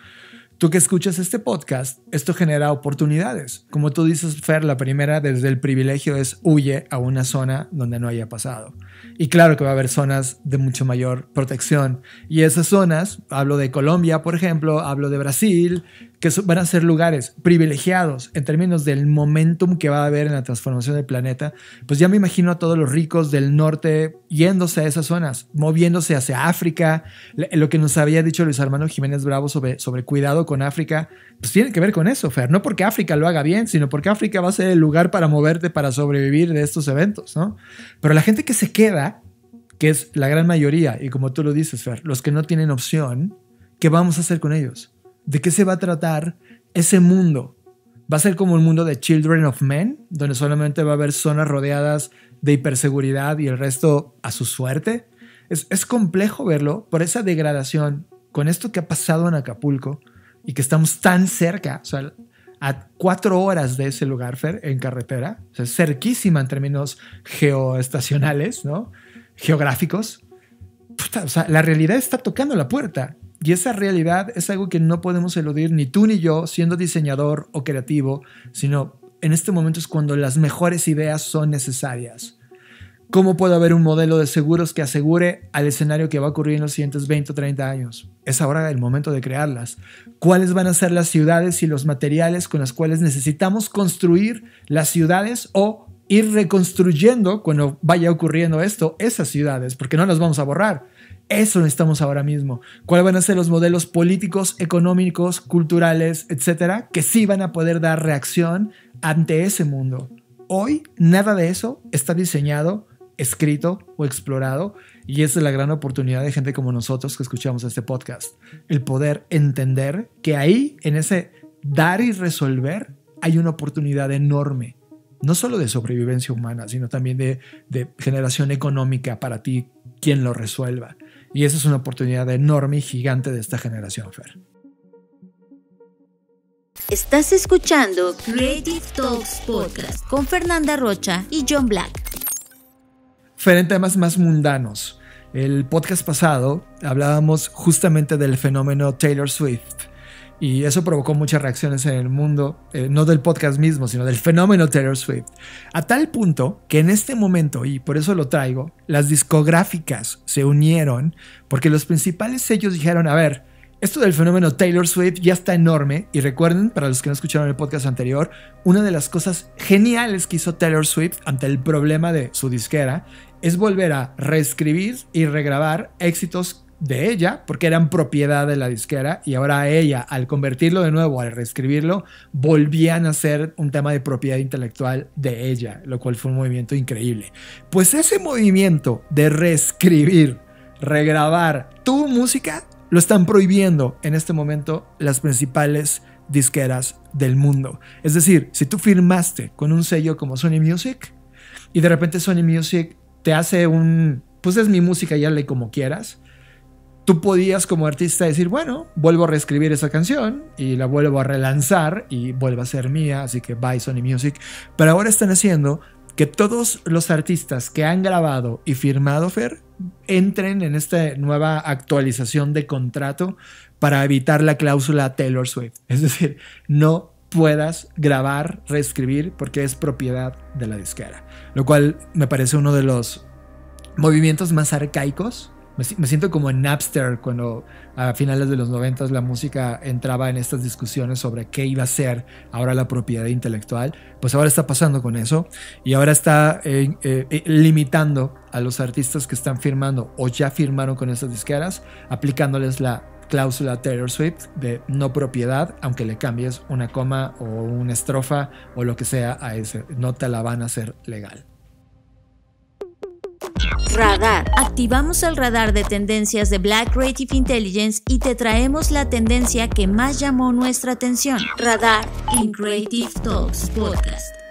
Tú que escuchas este podcast, esto genera oportunidades. Como tú dices, Fer, la primera desde el privilegio es huye a una zona donde no haya pasado. Y claro que va a haber zonas de mucho mayor protección. Y esas zonas, hablo de Colombia, por ejemplo, hablo de Brasil, que van a ser lugares privilegiados en términos del momentum que va a haber en la transformación del planeta, pues ya me imagino a todos los ricos del norte yéndose a esas zonas, moviéndose hacia África. Lo que nos había dicho Luis Armando Jiménez Bravo sobre, sobre cuidado con África, pues tiene que ver con eso, Fer. No porque África lo haga bien, sino porque África va a ser el lugar para moverte, para sobrevivir de estos eventos, ¿no? Pero la gente que se queda, que es la gran mayoría, y como tú lo dices, Fer, los que no tienen opción, ¿qué vamos a hacer con ellos? ¿De qué se va a tratar ese mundo? ¿Va a ser como el mundo de Children of Men, donde solamente va a haber zonas rodeadas de hiperseguridad y el resto a su suerte? Es, es complejo verlo por esa degradación con esto que ha pasado en Acapulco y que estamos tan cerca, o sea, a cuatro horas de ese lugar, Fer, en carretera, o sea, cerquísima en términos geoestacionales, ¿no? Geográficos. o sea, la realidad está tocando la puerta y esa realidad es algo que no podemos eludir ni tú ni yo siendo diseñador o creativo, sino en este momento es cuando las mejores ideas son necesarias. ¿Cómo puede haber un modelo de seguros que asegure al escenario que va a ocurrir en los siguientes 20 o 30 años? Es ahora el momento de crearlas. ¿Cuáles van a ser las ciudades y los materiales con los cuales necesitamos construir las ciudades o ir reconstruyendo cuando vaya ocurriendo esto, esas ciudades? Porque no las vamos a borrar eso necesitamos ahora mismo. ¿Cuáles van a ser los modelos políticos, económicos, culturales, etcétera, que sí van a poder dar reacción ante ese mundo? Hoy nada de eso está diseñado, escrito o explorado y esa es la gran oportunidad de gente como nosotros que escuchamos este podcast. El poder entender que ahí, en ese dar y resolver, hay una oportunidad enorme no solo de sobrevivencia humana, sino también de, generación económica para ti, quien lo resuelva. Y esa es una oportunidad enorme y gigante de esta generación, Fer. Estás escuchando Creative Talks Podcast con Fernanda Rocha y John Black. Fer, en temas más mundanos. El podcast pasado hablábamos justamente del fenómeno Taylor Swift Y eso provocó muchas reacciones en el mundo, eh, no del podcast mismo, sino del fenómeno Taylor Swift. A tal punto que en este momento, y por eso lo traigo, las discográficas se unieron porque los principales sellos dijeron, a ver, esto del fenómeno Taylor Swift ya está enorme y recuerden, para los que no escucharon el podcast anterior, una de las cosas geniales que hizo Taylor Swift ante el problema de su disquera es volver a reescribir y regrabar éxitos de ella, porque eran propiedad de la disquera, y ahora ella, al convertirlo de nuevo, al reescribirlo, volvían a ser un tema de propiedad intelectual de ella, lo cual fue un movimiento increíble. Pues ese movimiento de reescribir, regrabar tu música, lo están prohibiendo en este momento las principales disqueras del mundo. Es decir, si tú firmaste con un sello como Sony Music y de repente Sony Music te hace un, pues es mi música, ya le como quieras, tú podías como artista decir, bueno, vuelvo a reescribir esa canción y la vuelvo a relanzar y vuelve a ser mía, así que bye Sony Music. Pero ahora están haciendo que todos los artistas que han grabado y firmado Fer entren en esta nueva actualización de contrato para evitar la cláusula Taylor Swift. Es decir, no puedas grabar, reescribir porque es propiedad de la disquera. Lo cual me parece uno de los movimientos más arcaicos me, siento como en Napster cuando a finales de los 90 la música entraba en estas discusiones sobre qué iba a ser ahora la propiedad intelectual. Pues ahora está pasando con eso y ahora está eh, eh, limitando a los artistas que están firmando o ya firmaron con esas disqueras, aplicándoles la cláusula Taylor Swift de no propiedad, aunque le cambies una coma o una estrofa o lo que sea a ese, no te la van a hacer legal. Radar. Activamos el radar de tendencias de Black Creative Intelligence y te traemos la tendencia que más llamó nuestra atención. Radar in Creative Talks Podcast.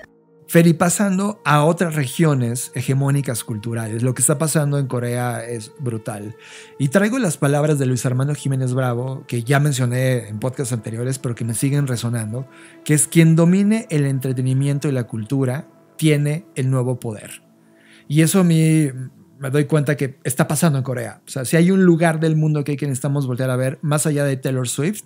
Feri, pasando a otras regiones hegemónicas culturales, lo que está pasando en Corea es brutal. Y traigo las palabras de Luis Armando Jiménez Bravo, que ya mencioné en podcasts anteriores, pero que me siguen resonando, que es quien domine el entretenimiento y la cultura, tiene el nuevo poder. Y eso a mí me doy cuenta que está pasando en Corea. O sea, si hay un lugar del mundo que necesitamos voltear a ver, más allá de Taylor Swift,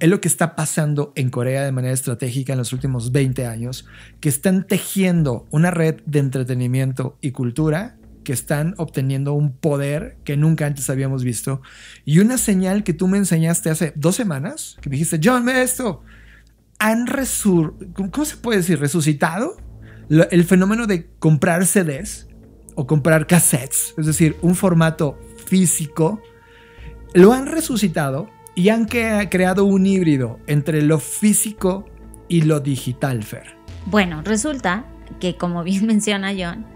es lo que está pasando en Corea de manera estratégica en los últimos 20 años, que están tejiendo una red de entretenimiento y cultura que están obteniendo un poder que nunca antes habíamos visto. Y una señal que tú me enseñaste hace dos semanas, que me dijiste, John, ve esto. Han resur... ¿Cómo se puede decir? Resucitado el fenómeno de comprar CDs o comprar cassettes, es decir, un formato físico, lo han resucitado y han creado un híbrido entre lo físico y lo digital, Fer. Bueno, resulta que como bien menciona John,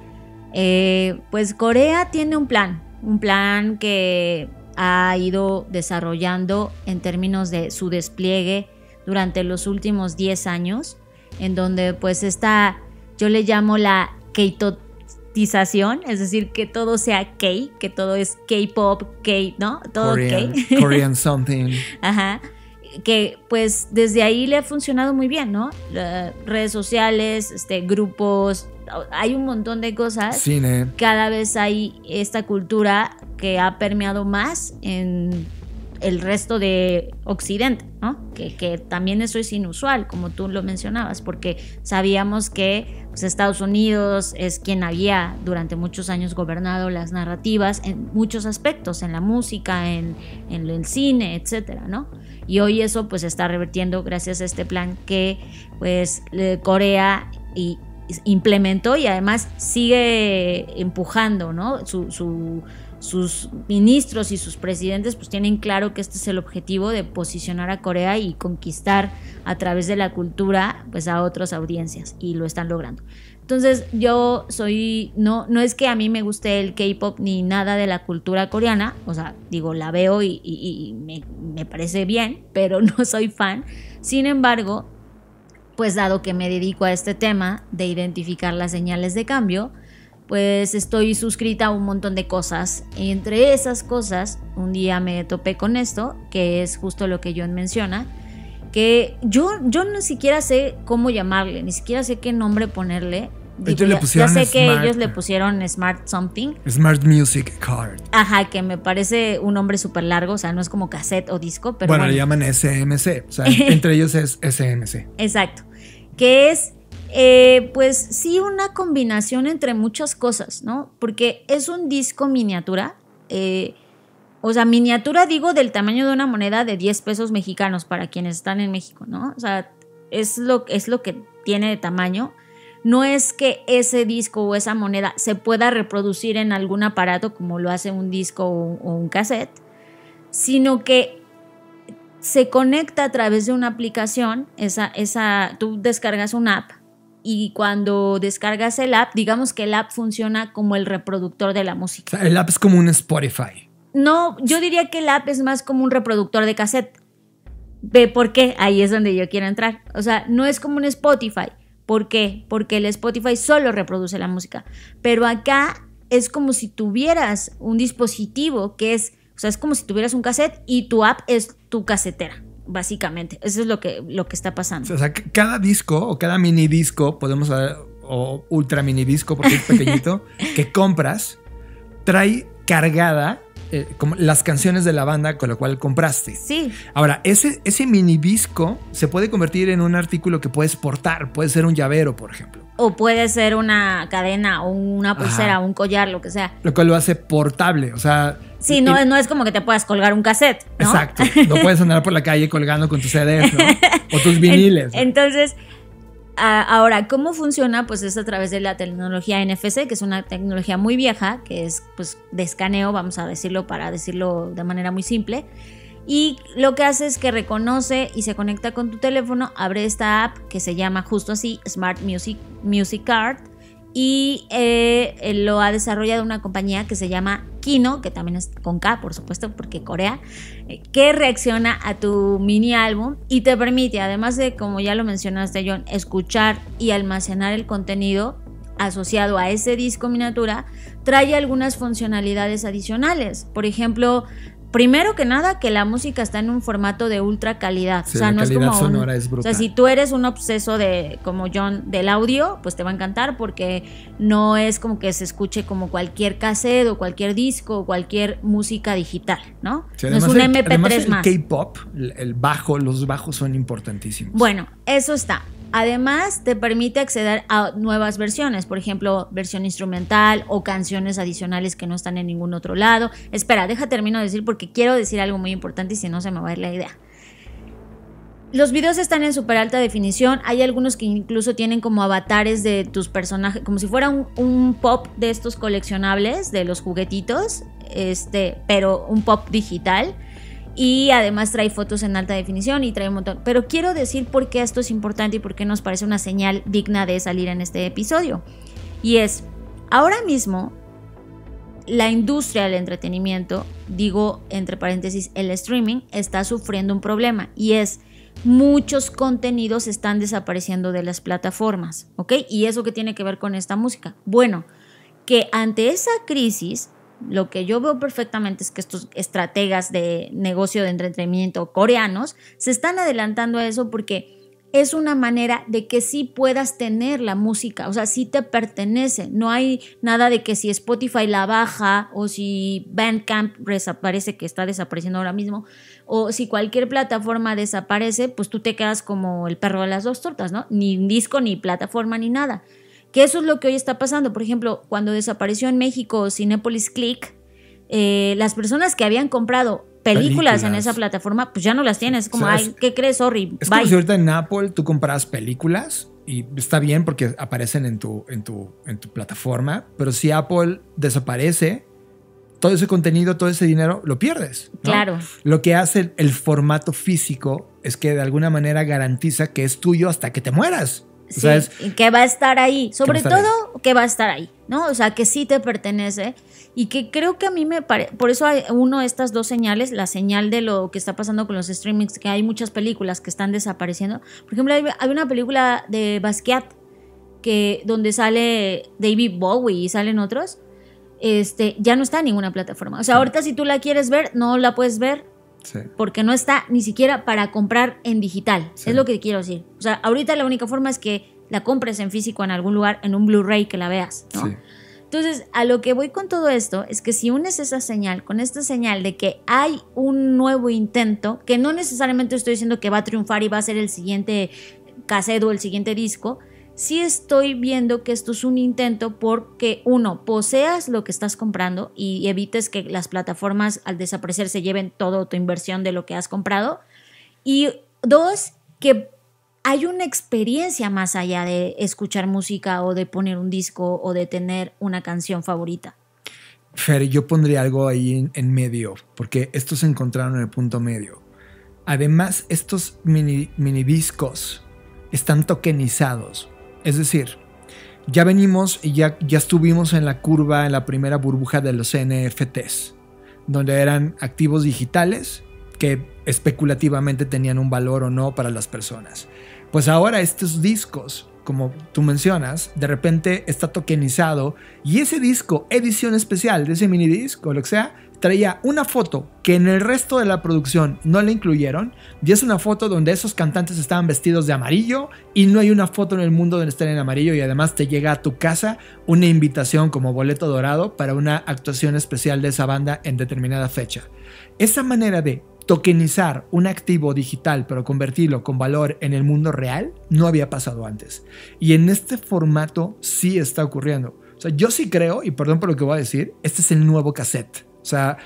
eh, pues Corea tiene un plan, un plan que ha ido desarrollando en términos de su despliegue durante los últimos 10 años, en donde pues está, yo le llamo la es decir, que todo sea K, que todo es K-pop, K, ¿no? Todo Korean, K. Korean something. Ajá. Que pues desde ahí le ha funcionado muy bien, ¿no? redes sociales, este, grupos, hay un montón de cosas. Cine. Cada vez hay esta cultura que ha permeado más en el resto de Occidente, ¿no? Que, también eso es inusual, como tú lo mencionabas, porque sabíamos que pues, Estados Unidos es quien había durante muchos años gobernado las narrativas en muchos aspectos, en la música, en, el cine, etcétera, ¿no? Y hoy eso pues está revertiendo gracias a este plan que pues Corea y implementó y además sigue empujando, ¿no? su, sus ministros y sus presidentes pues tienen claro que este es el objetivo de posicionar a Corea y conquistar a través de la cultura pues a otras audiencias y lo están logrando. Entonces yo soy, no, no es que a mí me guste el K-Pop ni nada de la cultura coreana, o sea, digo, la veo y, me, me parece bien, pero no soy fan. Sin embargo, pues dado que me dedico a este tema de identificar las señales de cambio, pues estoy suscrita a un montón de cosas. Y entre esas cosas, un día me topé con esto, que es justo lo que John menciona, que yo, yo ni siquiera sé cómo llamarle, ni siquiera sé qué nombre ponerle. Ellos le ya- pusieron ya sé que Smart. ellos le pusieron Smart Something. Smart Music Card. Ajá, que me parece un nombre súper largo, o sea, no es como cassette o disco, pero bueno, bueno. le llaman SMC. O sea, entre ellos es SMC. Exacto. Que es, eh, pues sí, una combinación entre muchas cosas, ¿no? Porque es un disco miniatura. eh, o sea, miniatura digo del tamaño de una moneda de 10 pesos mexicanos para quienes están en México, ¿no? O sea, es lo, es lo que tiene de tamaño. No es que ese disco o esa moneda se pueda reproducir en algún aparato como lo hace un disco o, un cassette, sino que se conecta a través de una aplicación, esa, esa, tú descargas una app y cuando descargas el app, digamos que el app funciona como el reproductor de la O música. sea, el app es como un Spotify. No, yo diría que el app es más como un reproductor de cassette. ¿Ve por qué? Ahí es donde yo quiero entrar. O sea, no es como un Spotify. ¿Por qué? Porque el Spotify solo reproduce la música. Pero acá es como si tuvieras un dispositivo que es, o sea, es como si tuvieras un cassette y tu app es tu casetera, básicamente. Eso es lo que, lo que está pasando. O sea, cada disco o cada mini disco, podemos saber, o ultra mini disco porque es pequeñito, que compras, trae cargada eh, como las canciones de la banda con la cual compraste. Sí, Ahora, ese, ese mini disco se puede convertir en un artículo que puedes portar, puede ser un llavero, por ejemplo, o puede ser una cadena o una pulsera Ajá. o un collar, lo que sea. lo cual lo hace portable, o sea... Sí, no, y- no es como que te puedas colgar un cassette, ¿no? Exacto, no puedes andar por la calle colgando con tus CDs, ¿no? O tus viniles. En- entonces, a- ahora, ¿cómo funciona? Pues es a través de la tecnología NFC, que es una tecnología muy vieja, que es pues de escaneo, vamos a decirlo para decirlo de manera muy simple. Y lo que hace es que reconoce y se conecta con tu teléfono, abre esta app que se llama justo así, Smart Music, Music Card, y eh, eh, lo ha desarrollado una compañía que se llama Kino, que también es con K, por supuesto, porque Corea, eh, que reacciona a tu mini álbum y te permite, además de, como ya lo mencionaste, John, escuchar y almacenar el contenido asociado a ese disco miniatura, trae algunas funcionalidades adicionales. Por ejemplo, primero que nada, que la música está en un formato de ultra calidad. Sí, o sea, la no es calidad como un- sonora es o sea, brutal. si tú eres un obseso de, como John, del audio, pues te va a encantar porque no es como que se escuche como cualquier cassette o cualquier disco o cualquier música digital, ¿no? Sí, no es un el- MP3 además más. El K-pop, el, el bajo, los bajos son importantísimos. Bueno, eso está. Además, te permite acceder a nuevas versiones, por ejemplo, versión instrumental o canciones adicionales que no están en ningún otro lado. Espera, deja termino de decir porque quiero decir algo muy importante y si no se me va a ir la idea. Los videos están en súper alta definición. Hay algunos que incluso tienen como avatares de tus personajes, como si fuera un, un pop de estos coleccionables, de los juguetitos, este, pero un pop digital. Y además trae fotos en alta definición y trae un montón. Pero quiero decir por qué esto es importante y por qué nos parece una señal digna de salir en este episodio. Y es, ahora mismo, la industria del entretenimiento, digo entre paréntesis, el streaming, está sufriendo un problema y es muchos contenidos están desapareciendo de las plataformas, ¿ok? Y eso que tiene que ver con esta música. Bueno, que ante esa crisis, lo que yo veo perfectamente es que estos estrategas de negocio de entretenimiento coreanos se están adelantando a eso porque es una manera de que sí puedas tener la música, o sea, sí te pertenece. No hay nada de que si Spotify la baja o si Bandcamp desaparece, que está desapareciendo ahora mismo, o si cualquier plataforma desaparece, pues tú te quedas como el perro de las dos tortas, ¿no? Ni disco, ni plataforma, ni nada. Que eso es lo que hoy está pasando. Por ejemplo, cuando desapareció en México Cinepolis Click, eh, las personas que habían comprado películas, en Películas. esa plataforma, pues ya no las tienes. Es como, O sea, ay, es- ¿qué crees? Sorry, Es bye. como si ahorita en Apple tú compras películas y está bien porque aparecen en tu, en tu, en tu plataforma, pero si Apple desaparece, todo ese contenido, todo ese dinero, lo pierdes. ¿no? Claro. Lo que hace el, el formato físico es que de alguna manera garantiza que es tuyo hasta que te mueras. O Sí, sea, es- y que va a estar ahí. Sobre estar ahí. todo, que va a estar ahí, ¿no? O sea, que sí te pertenece y que creo que a mí me parece. Por eso hay uno de estas dos señales, la señal de lo que está pasando con los streamings, que hay muchas películas que están desapareciendo. Por ejemplo, hay, hay una película de Basquiat que, donde sale David Bowie y salen otros. Este, ya no está en ninguna plataforma. O sea, ahorita si tú la quieres ver, no la puedes ver sí. porque no está ni siquiera para comprar en digital. Sí. Es lo que quiero decir. O sea, ahorita la única forma es que la compres en físico en algún lugar, en un Blu-ray que la veas, ¿no? Sí. Entonces, a lo que voy con todo esto es que si unes esa señal con esta señal de que hay un nuevo intento, que no necesariamente estoy diciendo que va a triunfar y va a ser el siguiente cassette o el siguiente disco, sí estoy viendo que esto es un intento porque, uno, poseas lo que estás comprando y evites que las plataformas al desaparecer se lleven toda tu inversión de lo que has comprado. Y dos, que hay una experiencia más allá de escuchar música o de poner un disco o de tener una canción favorita. Fer, yo pondría algo ahí en, medio, porque estos se encontraron en el punto medio. Además, estos mini discos están tokenizados. Es decir, ya venimos y ya, ya estuvimos en la curva, en la primera burbuja de los NFTs, donde eran activos digitales que especulativamente tenían un valor o no para las personas. Pues ahora estos discos, como tú mencionas, de repente está tokenizado y ese disco, edición especial de ese mini disco, lo que sea, traía una foto que en el resto de la producción no le incluyeron y es una foto donde esos cantantes estaban vestidos de amarillo y no hay una foto en el mundo donde estén en amarillo y además te llega a tu casa una invitación como boleto dorado para una actuación especial de esa banda en determinada fecha. Esa manera de tokenizar un activo digital pero convertirlo con valor en el mundo real no había pasado antes. Y en este formato sí está ocurriendo. O sea, yo sí creo, y perdón por lo que voy a decir, este es el nuevo cassette. O sea,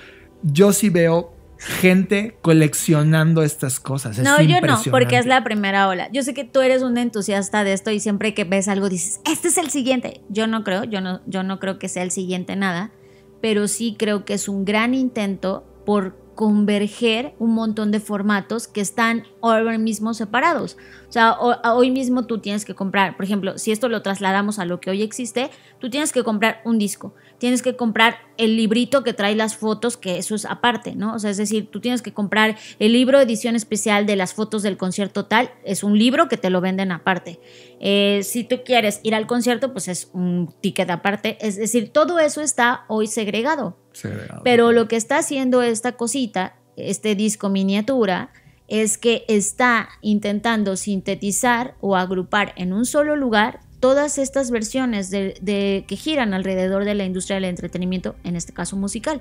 yo sí veo gente coleccionando estas cosas. Es no, yo no, porque es la primera ola. Yo sé que tú eres un entusiasta de esto y siempre que ves algo dices, este es el siguiente. Yo no creo, yo no, yo no creo que sea el siguiente nada, pero sí creo que es un gran intento por converger un montón de formatos que están ahora mismo separados. O sea, ho- hoy mismo tú tienes que comprar, por ejemplo, si esto lo trasladamos a lo que hoy existe, tú tienes que comprar un disco, tienes que comprar el librito que trae las fotos, que eso es aparte, ¿no? O sea, es decir, tú tienes que comprar el libro edición especial de las fotos del concierto tal, es un libro que te lo venden aparte. Eh, si tú quieres ir al concierto, pues es un ticket aparte. Es decir, todo eso está hoy segregado. Pero lo que está haciendo esta cosita, este disco miniatura, es que está intentando sintetizar o agrupar en un solo lugar todas estas versiones de- que giran alrededor de la industria del entretenimiento, en este caso musical.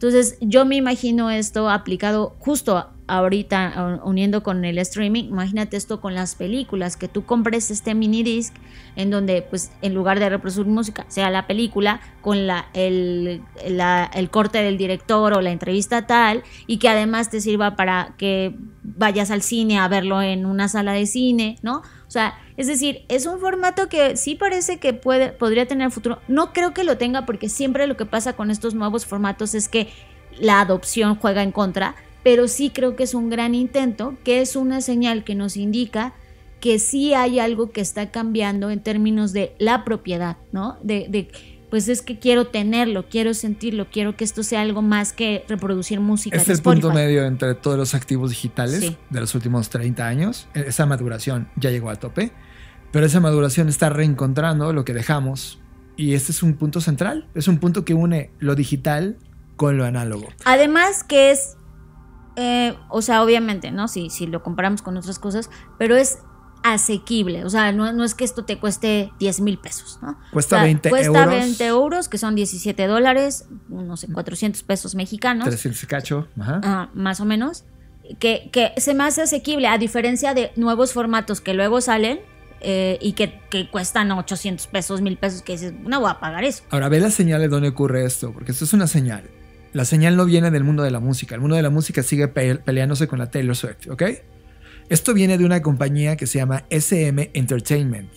Entonces, yo me imagino esto aplicado justo ahorita, uniendo con el streaming. Imagínate esto con las películas, que tú compres este mini disc en donde, pues, en lugar de reproducir música, sea la película con la, el, la- el corte del director o la entrevista tal, y que además te sirva para que vayas al cine a verlo en una sala de cine, ¿no? O sea, es decir, es un formato que sí parece que puede, podría tener futuro. No creo que lo tenga porque siempre lo que pasa con estos nuevos formatos es que la adopción juega en contra, pero sí creo que es un gran intento, que es una señal que nos indica que sí hay algo que está cambiando en términos de la propiedad, ¿no? De, de, pues es que quiero tenerlo, quiero sentirlo, quiero que esto sea algo más que reproducir música. Este es el punto medio entre todos los activos digitales Sí. de los últimos 30 años. E-, Esa maduración ya llegó al tope, pero esa maduración está reencontrando lo que dejamos y este es un punto central, es un punto que une lo digital con lo análogo. Además que es, eh, o sea, obviamente, ¿no? Si, si lo comparamos con otras cosas, pero es asequible, o sea, no, no es que esto te cueste 10 mil pesos, ¿no? Cuesta O sea, 20 cuesta euros. 20 euros, que son 17 dólares, no sé, 400 pesos mexicanos, 300 y cacho, ajá. ah, más o menos, que, que se me hace asequible, a diferencia de nuevos formatos que luego salen eh, y que, que cuestan 800 pesos, 1000 pesos, que dices, no voy a pagar eso. Ahora ve la señal de dónde ocurre esto, porque esto es una señal. La señal no viene del mundo de la música. El mundo de la música sigue pe- peleándose con la Taylor Swift, ¿ok? Esto viene de una compañía que se llama SM Entertainment,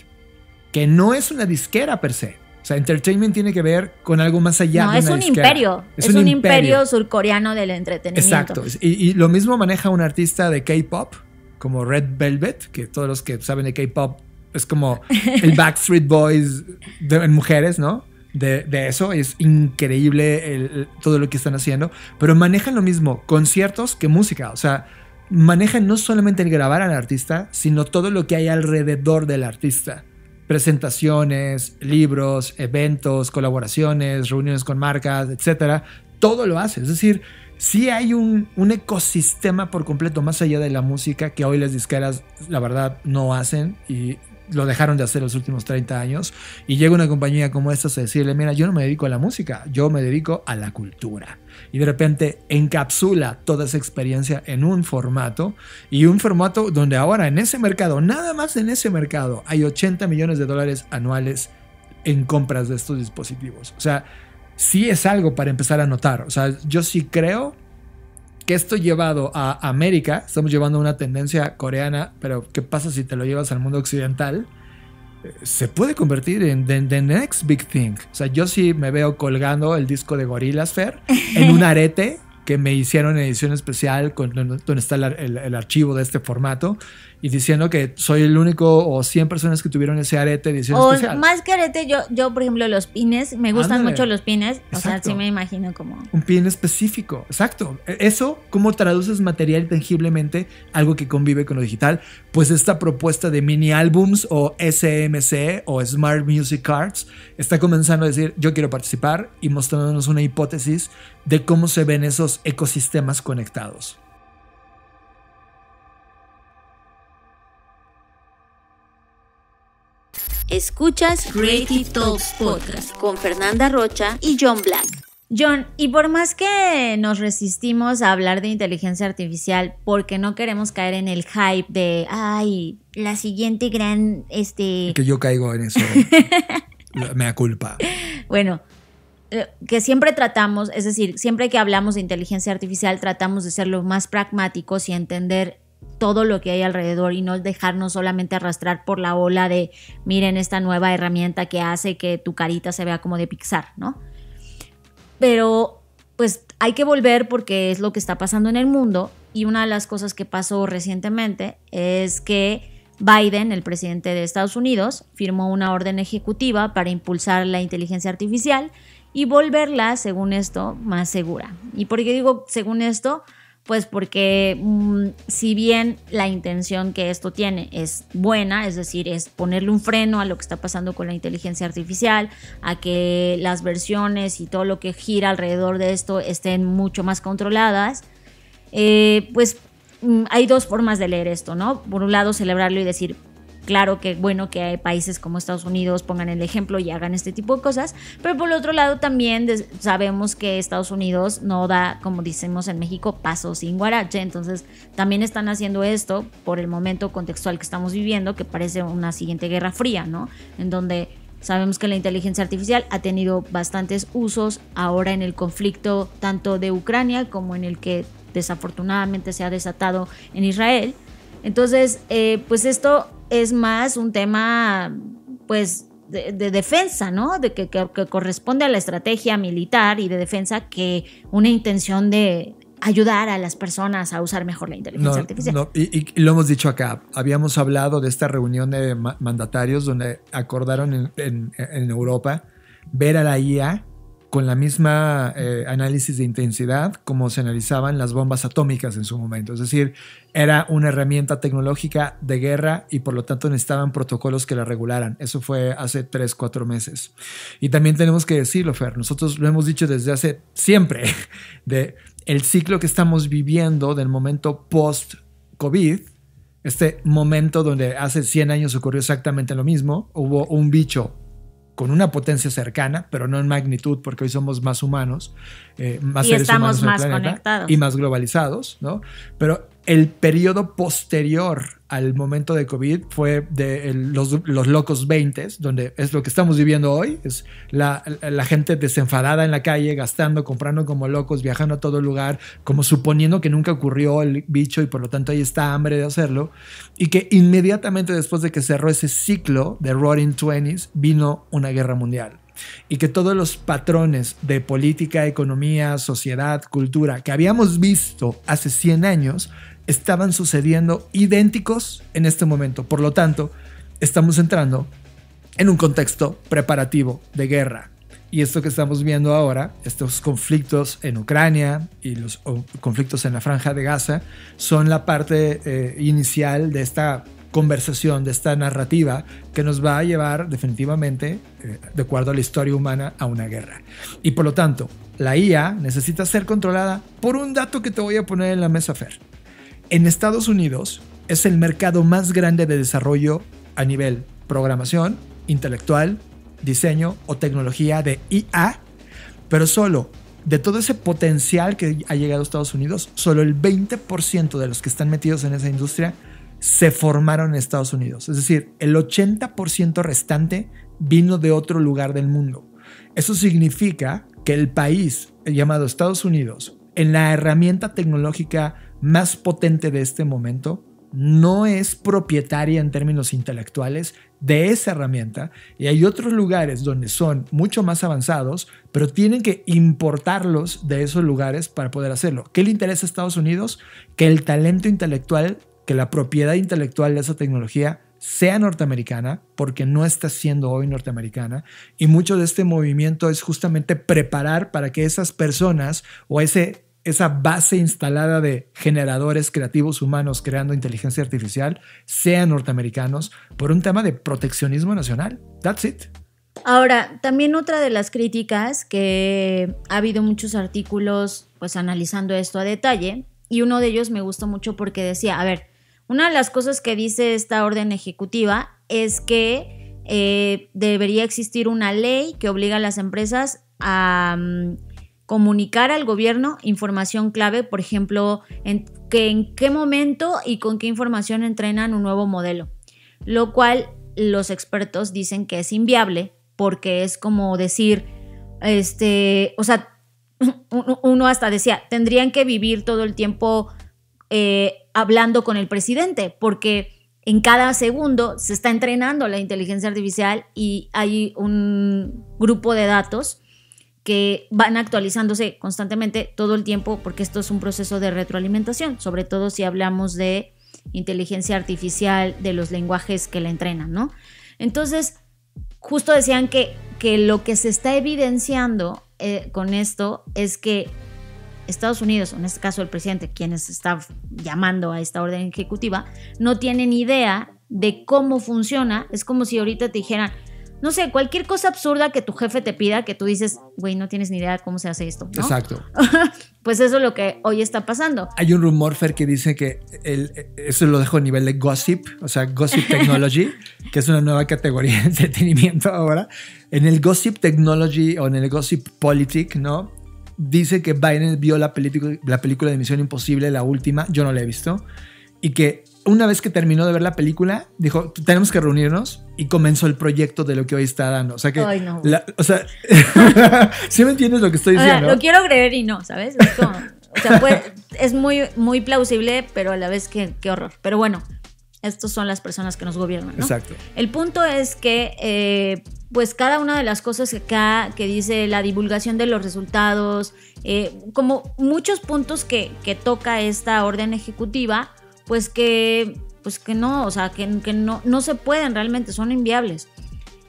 que no es una disquera per se. O sea, entertainment tiene que ver con algo más allá no, de es una un disquera. imperio, es, un, imperio. surcoreano del entretenimiento. Exacto. Y, y lo mismo maneja un artista de K-pop, como Red Velvet, que todos los que saben de K-pop es como el Backstreet Boys de, en mujeres, ¿no? De, de eso es increíble el- todo lo que están haciendo, pero manejan lo mismo conciertos que música, o sea, manejan no solamente el grabar al artista, sino todo lo que hay alrededor del artista. Presentaciones, libros, eventos, colaboraciones, reuniones con marcas, etcétera. Todo lo hace. Es decir, sí hay un, un ecosistema por completo más allá de la música que hoy las disqueras, la verdad, no hacen y lo dejaron de hacer los últimos 30 años y llega una compañía como esta a decirle, mira, yo no me dedico a la música, yo me dedico a la cultura. Y de repente encapsula toda esa experiencia en un formato y un formato donde ahora en ese mercado, nada más en ese mercado, hay 80 millones de dólares anuales en compras de estos dispositivos. O sea, sí es algo para empezar a notar. O sea, yo sí creo que esto llevado a América, estamos llevando una tendencia coreana, pero ¿qué pasa si te lo llevas al mundo occidental? Eh, se puede convertir en the, next big thing. O sea, yo sí me veo colgando el disco de Gorillaz Fair en un arete que me hicieron edición especial con, donde está el, archivo de este formato y diciendo que soy el único o 100 personas que tuvieron ese arete edición o especial. Más que arete, yo, yo por ejemplo los pines, me gustan mucho los pines, o sea, sí me imagino como... Un pin específico, exacto. E, eso, ¿cómo traduces material tangiblemente algo que convive con lo digital? Pues esta propuesta de mini álbums o SMC o Smart Music Cards está comenzando a decir, yo quiero participar y mostrándonos una hipótesis de cómo se ven esos ecosistemas conectados. Escuchas Creative Talks Podcast con Fernanda Rocha y John Black. John, y por más que nos resistimos a hablar de inteligencia artificial porque no queremos caer en el hype de, ay, la siguiente gran, este... Que yo caigo en eso. Me da culpa. Bueno, que siempre tratamos, es decir, siempre que hablamos de inteligencia artificial tratamos de ser lo más pragmáticos y entender todo lo que hay alrededor y no dejarnos solamente arrastrar por la ola de miren esta nueva herramienta que hace que tu carita se vea como de Pixar, ¿no? Pero pues hay que volver porque es lo que está pasando en el mundo y una de las cosas que pasó recientemente es que Biden, el presidente de Estados Unidos, firmó una orden ejecutiva para impulsar la inteligencia artificial y volverla, según esto, más segura. ¿Y por qué digo según esto? Pues porque mm, si bien la intención que esto tiene es buena, es decir, es ponerle un freno a lo que está pasando con la inteligencia artificial, a que las versiones y todo lo que gira alrededor de esto estén mucho más controladas, eh, pues mm, hay dos formas de leer esto, ¿no? Por un lado, celebrarlo y decir, Claro que bueno que hay países como Estados Unidos pongan el ejemplo y hagan este tipo de cosas, pero por el otro lado también sabemos que Estados Unidos no da, como decimos en México, paso sin guarache, entonces también están haciendo esto por el momento contextual que estamos viviendo, que parece una siguiente guerra fría, ¿no? En donde Sabemos que la inteligencia artificial ha tenido bastantes usos ahora en el conflicto tanto de Ucrania como en el que desafortunadamente se ha desatado en Israel. Entonces, eh, pues esto es más un tema, pues, de, defensa, ¿no? De que, corresponde a la estrategia militar y de defensa que una intención de ayudar a las personas a usar mejor la inteligencia artificial. No, y, lo hemos dicho acá, habíamos hablado de esta reunión de mandatarios donde acordaron en, en Europa ver a la IA con la misma eh, análisis de intensidad como se analizaban las bombas atómicas en su momento. Es decir, era una herramienta tecnológica de guerra y por lo tanto necesitaban protocolos que la regularan. Eso fue hace tres, cuatro meses. Y también tenemos que decirlo, Fer, nosotros lo hemos dicho desde hace siempre, de el ciclo que estamos viviendo del momento post-COVID, este momento donde hace 100 años ocurrió exactamente lo mismo, hubo un bicho con una potencia cercana, pero no en magnitud, porque hoy somos más humanos, eh, más seres humanos más conectados. y más globalizados, ¿no? Pero el periodo posterior al momento de COVID fue de los, locos 20, donde es lo que estamos viviendo hoy, es la, gente desenfadada en la calle, gastando, comprando como locos, viajando a todo lugar, como suponiendo que nunca ocurrió el bicho y por lo tanto ahí está hambre de hacerlo, y que inmediatamente después de que cerró ese ciclo de Roaring Twenties vino una guerra mundial. Y que todos los patrones de política, economía, sociedad, cultura que habíamos visto hace 100 años estaban sucediendo idénticos en este momento. Por lo tanto, estamos entrando en un contexto preparativo de guerra. Y esto que estamos viendo ahora, estos conflictos en Ucrania y los conflictos en la franja de Gaza, son la parte eh, inicial de esta conversación, de esta narrativa que nos va a llevar definitivamente, eh, de acuerdo a la historia humana, a una guerra. Y por lo tanto, la IA necesita ser controlada por un dato que te voy a poner en la mesa, Fer. En Estados Unidos es el mercado más grande de desarrollo a nivel programación, intelectual, diseño o tecnología de IA, pero solo de todo ese potencial que ha llegado a Estados Unidos, solo el 20% de los que están metidos en esa industria se formaron en Estados Unidos. Es decir, el 80% restante vino de otro lugar del mundo. Eso significa que el país llamado Estados Unidos, en la herramienta tecnológica más potente de este momento, no es propietaria en términos intelectuales de esa herramienta y hay otros lugares donde son mucho más avanzados, pero tienen que importarlos de esos lugares para poder hacerlo. ¿Qué le interesa a Estados Unidos? Que el talento intelectual, que la propiedad intelectual de esa tecnología sea norteamericana, porque no está siendo hoy norteamericana, y mucho de este movimiento es justamente preparar para que esas personas o ese esa base instalada de generadores creativos humanos creando inteligencia artificial sean norteamericanos por un tema de proteccionismo nacional. That's it. Ahora, también otra de las críticas que ha habido muchos artículos pues analizando esto a detalle y uno de ellos me gustó mucho porque decía, a ver, una de las cosas que dice esta orden ejecutiva es que eh, debería existir una ley que obliga a las empresas a... Mm, comunicar al gobierno información clave, por ejemplo, en, que en qué momento y con qué información entrenan un nuevo modelo, lo cual los expertos dicen que es inviable porque es como decir, este, o sea, uno hasta decía, tendrían que vivir todo el tiempo eh, hablando con el presidente porque en cada segundo se está entrenando la inteligencia artificial y hay un grupo de datos que van actualizándose constantemente todo el tiempo porque esto es un proceso de retroalimentación, sobre todo si hablamos de inteligencia artificial, de los lenguajes que la entrenan, ¿no? Entonces, justo decían que, que lo que se está evidenciando eh, con esto es que Estados Unidos, en este caso el presidente, quienes está llamando a esta orden ejecutiva, no tienen idea de cómo funciona. Es como si ahorita te dijeran, no sé, cualquier cosa absurda que tu jefe te pida, que tú dices, güey, no tienes ni idea de cómo se hace esto. Exacto. pues eso es lo que hoy está pasando. Hay un rumor, Fer, que dice que el, eso lo dejo a nivel de gossip, o sea, gossip technology, que es una nueva categoría de entretenimiento ahora. En el gossip technology o en el gossip politic, ¿no? Dice que Biden vio la, la película de Misión Imposible, la última, yo no la he visto, y que una vez que terminó de ver la película, dijo, tenemos que reunirnos y comenzó el proyecto de lo que hoy está dando. O sea que... Ay, no. o sea, ¿sí me entiendes lo que estoy diciendo? lo quiero creer y no, ¿sabes? Es como, o sea, es muy, muy plausible, pero a la vez que, qué horror. Pero bueno, estas son las personas que nos gobiernan. ¿no? Exacto. El punto es que, eh, pues cada una de las cosas que acá, que dice la divulgación de los resultados, eh, como muchos puntos que, que toca esta orden ejecutiva, pues que, pues que no, o sea, que, no, no se pueden realmente, son inviables.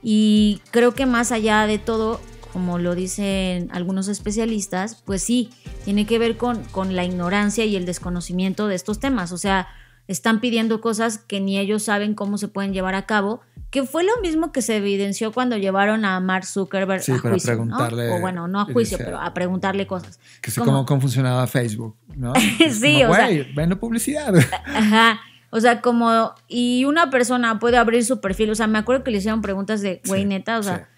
Y creo que más allá de todo, como lo dicen algunos especialistas, pues sí, tiene que ver con, con la ignorancia y el desconocimiento de estos temas. O sea, están pidiendo cosas que ni ellos saben cómo se pueden llevar a cabo, que fue lo mismo que se evidenció cuando llevaron a Mark Zuckerberg a juicio, preguntarle, O bueno, no a juicio, pero a preguntarle cosas. Que sé cómo, funcionaba Facebook, ¿no? sí, o sea, vendo publicidad. Ajá. O sea, como, y una persona puede abrir su perfil, o sea, me acuerdo que le hicieron preguntas de, güey, neta, o sea,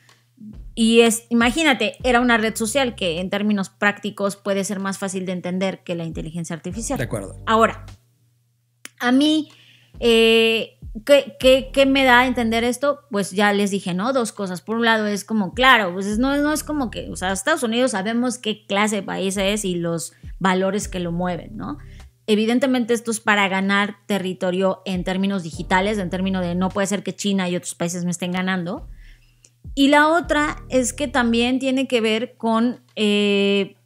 y es, imagínate, era una red social que en términos prácticos puede ser más fácil de entender que la inteligencia artificial. De acuerdo. Ahora, a mí, eh, ¿qué, me da a entender esto? Pues ya les dije, ¿no? Dos cosas. Por un lado es como, claro, pues no, no es como que, o sea, Estados Unidos sabemos qué clase de país es y los valores que lo mueven, ¿no? Evidentemente esto es para ganar territorio en términos digitales, en términos de no puede ser que China y otros países me estén ganando. Y la otra es que también tiene que ver con eh,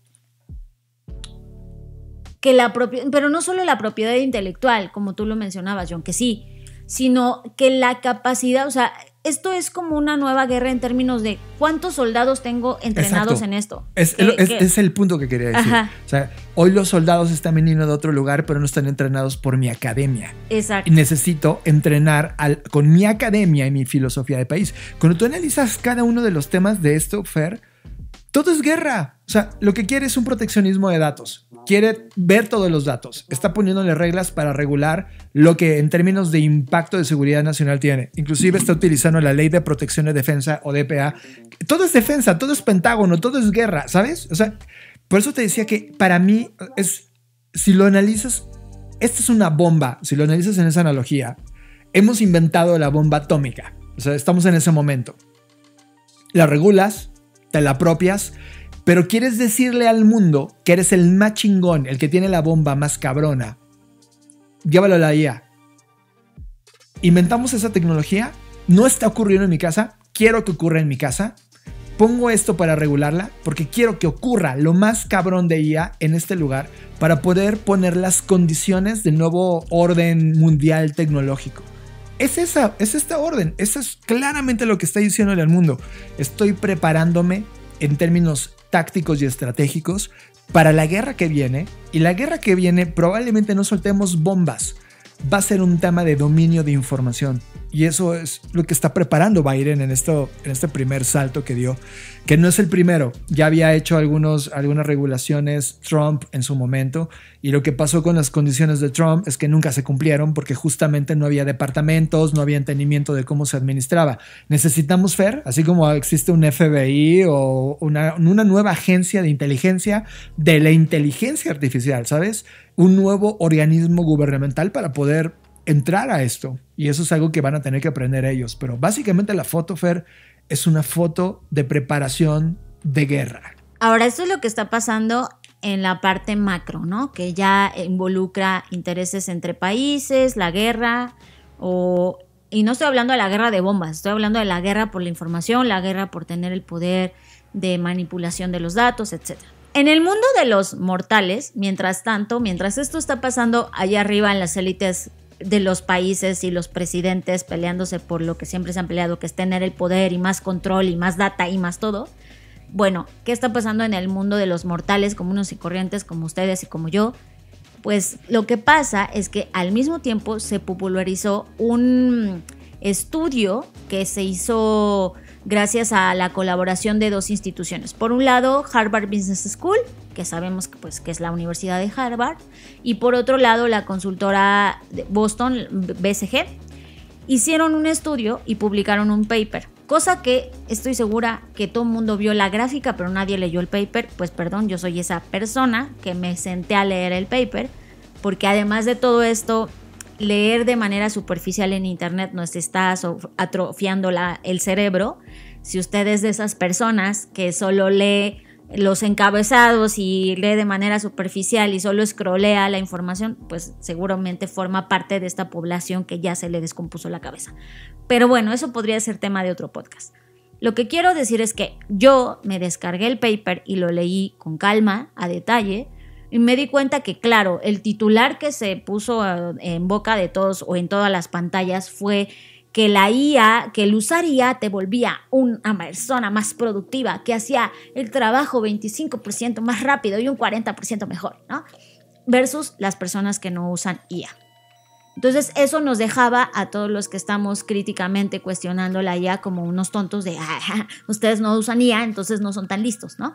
que la propiedad, pero no solo la propiedad intelectual, como tú lo mencionabas, John, que sí, sino que la capacidad, o sea, esto es como una nueva guerra en términos de cuántos soldados tengo entrenados en esto. Es, el punto que quería decir. O sea, hoy los soldados están viniendo de otro lugar, pero no están entrenados por mi academia. Exacto. Y necesito entrenar al, con mi academia y mi filosofía de país. Cuando tú analizas cada uno de los temas de esto, Fer, todo es guerra. O sea, lo que quiere es un proteccionismo de datos. Quiere ver todos los datos, está poniéndole reglas para regular lo que en términos de impacto de seguridad nacional tiene. Inclusive está utilizando la ley de protección de defensa o DPA. Todo es defensa, todo es pentágono, todo es guerra, ¿sabes? O sea, por eso te decía que para mí es, si lo analizas, esta es una bomba, si lo analizas en esa analogía, hemos inventado la bomba atómica, o sea, estamos en ese momento. La regulas, te la apropias, pero quieres decirle al mundo que eres el más chingón, el que tiene la bomba más cabrona. Llévalo a la IA. Inventamos esa tecnología, no está ocurriendo en mi casa, quiero que ocurra en mi casa. Pongo esto para regularla porque quiero que ocurra lo más cabrón de IA en este lugar para poder poner las condiciones del nuevo orden mundial tecnológico. Es esa, es esta orden, eso es claramente lo que está diciéndole al mundo. Estoy preparándome en términos tácticos y estratégicos para la guerra que viene. Y la guerra que viene probablemente no soltemos bombas. Va a ser un tema de dominio de información. Y eso es lo que está preparando Biden en, esto, en este primer salto que dio, que no es el primero. Ya había hecho algunos, algunas regulaciones Trump en su momento y lo que pasó con las condiciones de Trump es que nunca se cumplieron porque justamente no había departamentos, no había entendimiento de cómo se administraba. Necesitamos FER, así como existe un FBI o una, una nueva agencia de inteligencia de la inteligencia artificial, ¿sabes? Un nuevo organismo gubernamental para poder entrar a esto. Y eso es algo que van a tener que aprender ellos. Pero básicamente la foto, Fer, es una foto de preparación de guerra. Ahora, esto es lo que está pasando en la parte macro, ¿no? Que ya involucra intereses entre países, la guerra, o... Y no estoy hablando de la guerra de bombas, estoy hablando de la guerra por la información, la guerra por tener el poder de manipulación de los datos, etc. En el mundo de los mortales, mientras tanto, mientras esto está pasando allá arriba en las élites de los países y los presidentes peleándose por lo que siempre se han peleado, que es tener el poder y más control y más data y más todo. Bueno, ¿qué está pasando en el mundo de los mortales comunes y corrientes como ustedes y como yo? Pues lo que pasa es que al mismo tiempo se popularizó un estudio que se hizo gracias a la colaboración de dos instituciones. Por un lado, Harvard Business School, que sabemos que, pues, que es la Universidad de Harvard, y por otro lado, la consultora de Boston, BCG, hicieron un estudio y publicaron un paper. Cosa que estoy segura que todo el mundo vio la gráfica, pero nadie leyó el paper. Pues perdón, yo soy esa persona que me senté a leer el paper, porque además de todo esto, leer de manera superficial en internet nos está atrofiando el cerebro. Si usted es de esas personas que solo lee los encabezados y lee de manera superficial y solo escrolea la información, pues seguramente forma parte de esta población que ya se le descompuso la cabeza. Pero bueno, eso podría ser tema de otro podcast. Lo que quiero decir es que yo me descargué el paper y lo leí con calma, a detalle, y me di cuenta que, claro, el titular que se puso eh, en boca de todos o en todas las pantallas fue que la IA, que el usar IA te volvía una persona más productiva, que hacía el trabajo 25% más rápido y un 40% mejor, ¿no? Versus las personas que no usan IA. Entonces eso nos dejaba a todos los que estamos críticamente cuestionando la IA como unos tontos de, ah, ustedes no usan IA, entonces no son tan listos, ¿no?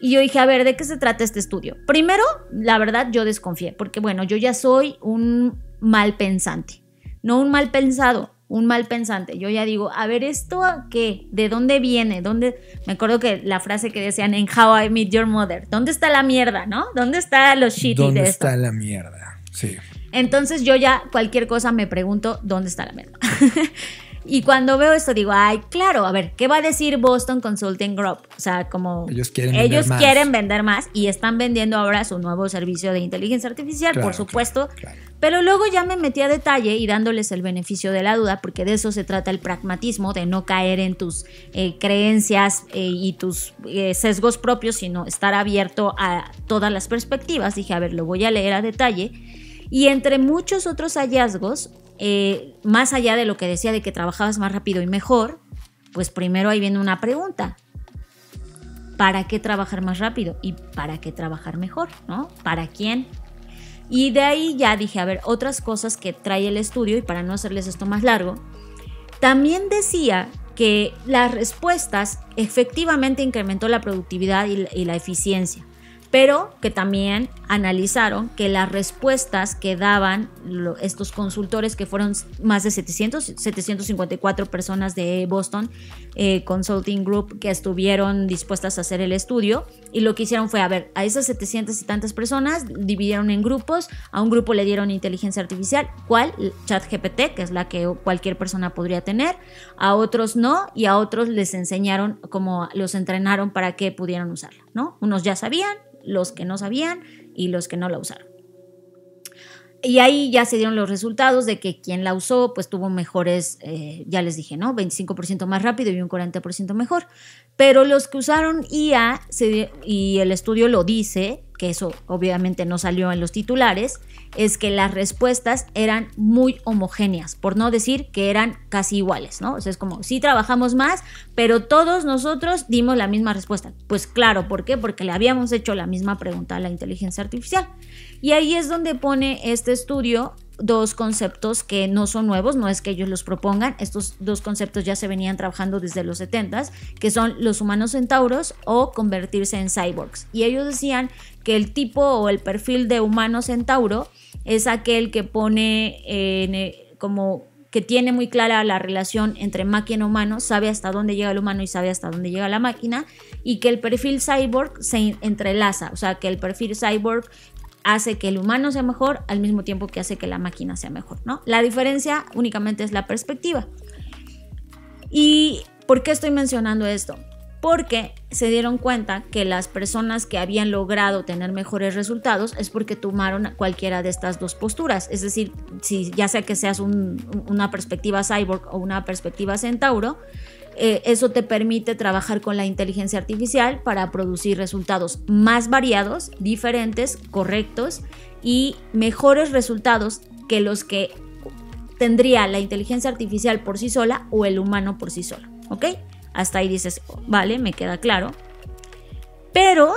Y yo dije, a ver, ¿de qué se trata este estudio? Primero, la verdad, yo desconfié, porque bueno, yo ya soy un mal pensante, no un mal pensado, un mal pensante. Yo ya digo, a ver, ¿esto qué? ¿De dónde viene? ¿Dónde? Me acuerdo que la frase que decían en How I Meet Your Mother, ¿dónde está la mierda, no? ¿Dónde está los shitty ¿Dónde de esto? está la mierda? Sí. Entonces yo ya cualquier cosa me pregunto, ¿dónde está la mierda? Y cuando veo esto digo, ay, claro, a ver, ¿qué va a decir Boston Consulting Group? O sea, como ellos quieren ellos vender más. quieren vender más y están vendiendo ahora su nuevo servicio de inteligencia artificial, Claro, por supuesto. claro, claro. Pero luego ya me metí a detalle y dándoles el beneficio de la duda, porque de eso se trata el pragmatismo, de no caer en tus eh, creencias eh, y tus eh, sesgos propios, sino estar abierto a todas las perspectivas. Dije, a ver, lo voy a leer a detalle. Y entre muchos otros hallazgos, eh, más allá de lo que decía de que trabajabas más rápido y mejor, pues primero ahí viene una pregunta. ¿Para qué trabajar más rápido? ¿Y para qué trabajar mejor? ¿No? ¿Para quién? Y de ahí ya dije, a ver, otras cosas que trae el estudio, y para no hacerles esto más largo, también decía que las respuestas efectivamente incrementó la productividad y la, eficiencia, pero que también analizaron que las respuestas que daban estos consultores, que fueron más de 700, 754 personas de Boston eh, Consulting Group que estuvieron dispuestas a hacer el estudio, y lo que hicieron fue, a ver, a esas 700 y tantas personas dividieron en grupos, a un grupo le dieron inteligencia artificial, ¿cuál? ChatGPT, que es la que cualquier persona podría tener, a otros no, y a otros les enseñaron, como los entrenaron para que pudieran usarla, ¿no? Unos ya sabían, los que no sabían y los que no la usaron. Y ahí ya se dieron los resultados de que quien la usó pues tuvo mejores, eh, ya les dije, ¿no? 25% más rápido y un 40% mejor. Pero los que usaron IA, y el estudio lo dice, que eso obviamente no salió en los titulares, es que las respuestas eran muy homogéneas, por no decir que eran casi iguales, ¿no? O es como, sí trabajamos más, pero todos nosotros dimos la misma respuesta. Pues claro, ¿por qué? Porque le habíamos hecho la misma pregunta a la inteligencia artificial. Y ahí es donde pone este estudio dos conceptos que no son nuevos, no es que ellos los propongan, estos dos conceptos ya se venían trabajando desde los 70s, que son los humanos centauros o convertirse en cyborgs. Y ellos decían que el tipo o el perfil de humano centauro es aquel que pone eh, como que tiene muy clara la relación entre máquina y humano, sabe hasta dónde llega el humano y sabe hasta dónde llega la máquina, y que el perfil cyborg se entrelaza, o sea, que el perfil cyborg hace que el humano sea mejor al mismo tiempo que hace que la máquina sea mejor, ¿no? La diferencia únicamente es la perspectiva. ¿Y por qué estoy mencionando esto? Porque se dieron cuenta que las personas que habían logrado tener mejores resultados es porque tomaron cualquiera de estas dos posturas. Es decir, si ya sea que seas una perspectiva cyborg o una perspectiva centauro, eh, eso te permite trabajar con la inteligencia artificial para producir resultados más variados, diferentes, correctos y mejores resultados que los que tendría la inteligencia artificial por sí sola o el humano por sí solo. ¿Ok? Hasta ahí dices, vale, me queda claro. Pero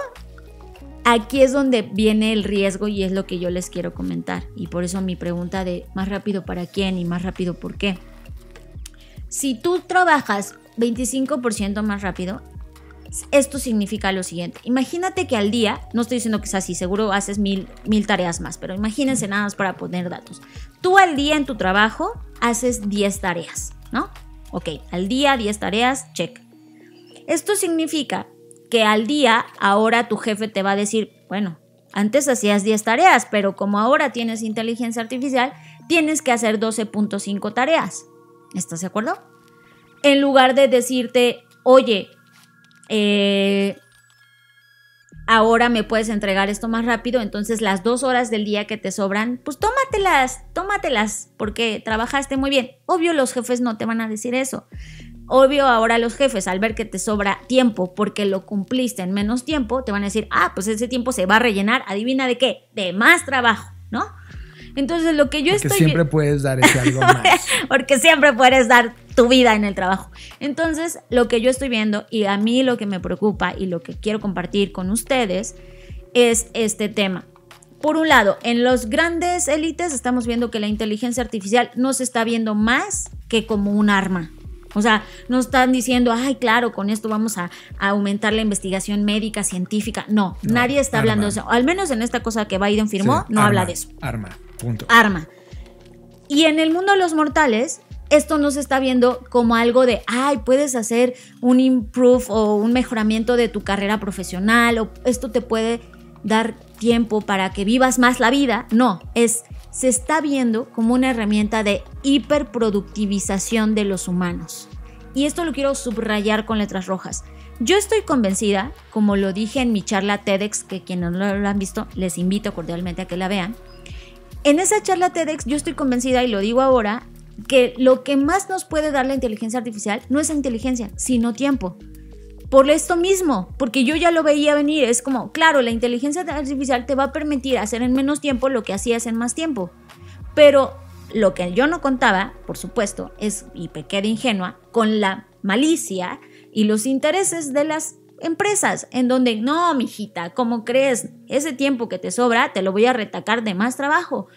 aquí es donde viene el riesgo y es lo que yo les quiero comentar. Y por eso mi pregunta de más rápido para quién y más rápido por qué. Si tú trabajas 25% más rápido, esto significa lo siguiente. Imagínate que al día, no estoy diciendo que es así, seguro haces mil, mil tareas más, pero imagínense nada más para poner datos. Tú al día en tu trabajo haces 10 tareas, ¿no? Ok, al día 10 tareas, check. Esto significa que al día ahora tu jefe te va a decir, bueno, antes hacías 10 tareas, pero como ahora tienes inteligencia artificial, tienes que hacer 12.5 tareas. ¿Estás de acuerdo? en lugar de decirte, oye, eh, ahora me puedes entregar esto más rápido, entonces las dos horas del día que te sobran, pues tómatelas, tómatelas, porque trabajaste muy bien. Obvio los jefes no te van a decir eso. Obvio ahora los jefes al ver que te sobra tiempo porque lo cumpliste en menos tiempo, te van a decir, ah, pues ese tiempo se va a rellenar, adivina de qué, de más trabajo, ¿no? Entonces lo que yo porque estoy... siempre puedes dar ese algo más. porque siempre puedes dar tu vida en el trabajo. Entonces lo que yo estoy viendo y a mí lo que me preocupa y lo que quiero compartir con ustedes es este tema. Por un lado, en los grandes élites estamos viendo que la inteligencia artificial no se está viendo más que como un arma. O sea, no están diciendo, ay, claro, con esto vamos a, aumentar la investigación médica, científica. No, nadie está hablando de eso. Al menos en esta cosa que Biden firmó, no habla de eso. Arma, punto. Arma. Y en el mundo de los mortales, esto no se está viendo como algo de, ay, puedes hacer un improve o un mejoramiento de tu carrera profesional o esto te puede dar tiempo para que vivas más la vida. No, es se está viendo como una herramienta de hiperproductivización de los humanos. Y esto lo quiero subrayar con letras rojas. Yo estoy convencida, como lo dije en mi charla TEDx, que quienes no lo han visto, les invito cordialmente a que la vean. En esa charla TEDx yo estoy convencida, y lo digo ahora, que lo que más nos puede dar la inteligencia artificial no es inteligencia, sino tiempo. Por esto mismo, porque yo ya lo veía venir, es como, claro, la inteligencia artificial te va a permitir hacer en menos tiempo lo que hacías en más tiempo. Pero lo que yo no contaba, por supuesto, es, y pequeña ingenua, con la malicia y los intereses de las empresas, en donde, no, mijita, ¿cómo crees? Ese tiempo que te sobra te lo voy a retacar de más trabajo.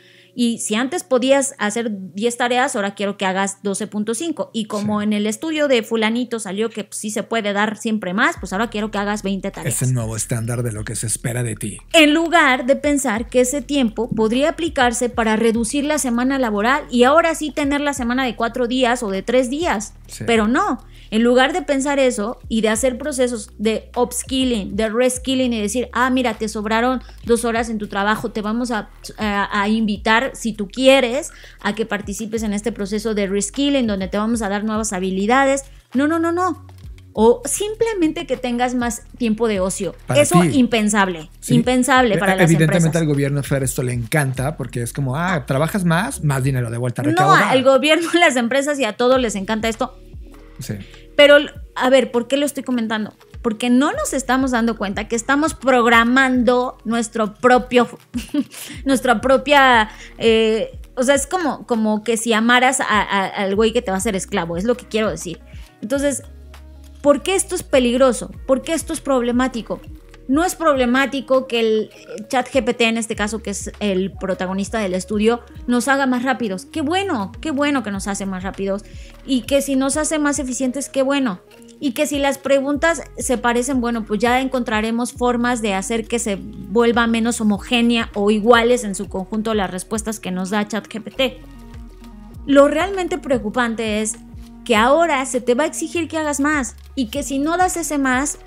Y si antes podías hacer 10 tareas, ahora quiero que hagas 12.5. Y como en el estudio de fulanito salió que sí se puede dar siempre más, pues ahora quiero que hagas 20 tareas. Es el nuevo estándar de lo que se espera de ti. En lugar de pensar que ese tiempo podría aplicarse para reducir la semana laboral y ahora sí tener la semana de cuatro días o de tres días. Pero no, en lugar de pensar eso y de hacer procesos de upskilling, de reskilling y decir, ah, mira, te sobraron dos horas en tu trabajo, te vamos a, invitar, si tú quieres, a que participes en este proceso de reskilling donde te vamos a dar nuevas habilidades. No, no, no, no. O simplemente que tengas más tiempo de ocio. Eso impensable. Impensable para las Evidentemente al gobierno Fer esto le encanta porque es como, ah, trabajas más, más dinero de vuelta a No, al gobierno, a las empresas y a todos les encanta esto. Sí. Pero, a ver, ¿por qué lo estoy comentando? Porque no nos estamos dando cuenta que estamos programando nuestro propio, nuestra propia... Eh, o sea, es como, como que si amaras al güey que te va a hacer esclavo, es lo que quiero decir. Entonces, ¿por qué esto es peligroso? ¿Por qué esto es problemático? No es problemático que el chat GPT, en este caso, que es el protagonista del estudio, nos haga más rápidos. Qué bueno, qué bueno que nos hace más rápidos. Y que si nos hace más eficientes, qué bueno. Y que si las preguntas se parecen, bueno, pues ya encontraremos formas de hacer que se vuelva menos homogénea o iguales en su conjunto las respuestas que nos da ChatGPT. Lo realmente preocupante es que ahora se te va a exigir que hagas más y que si no das ese más,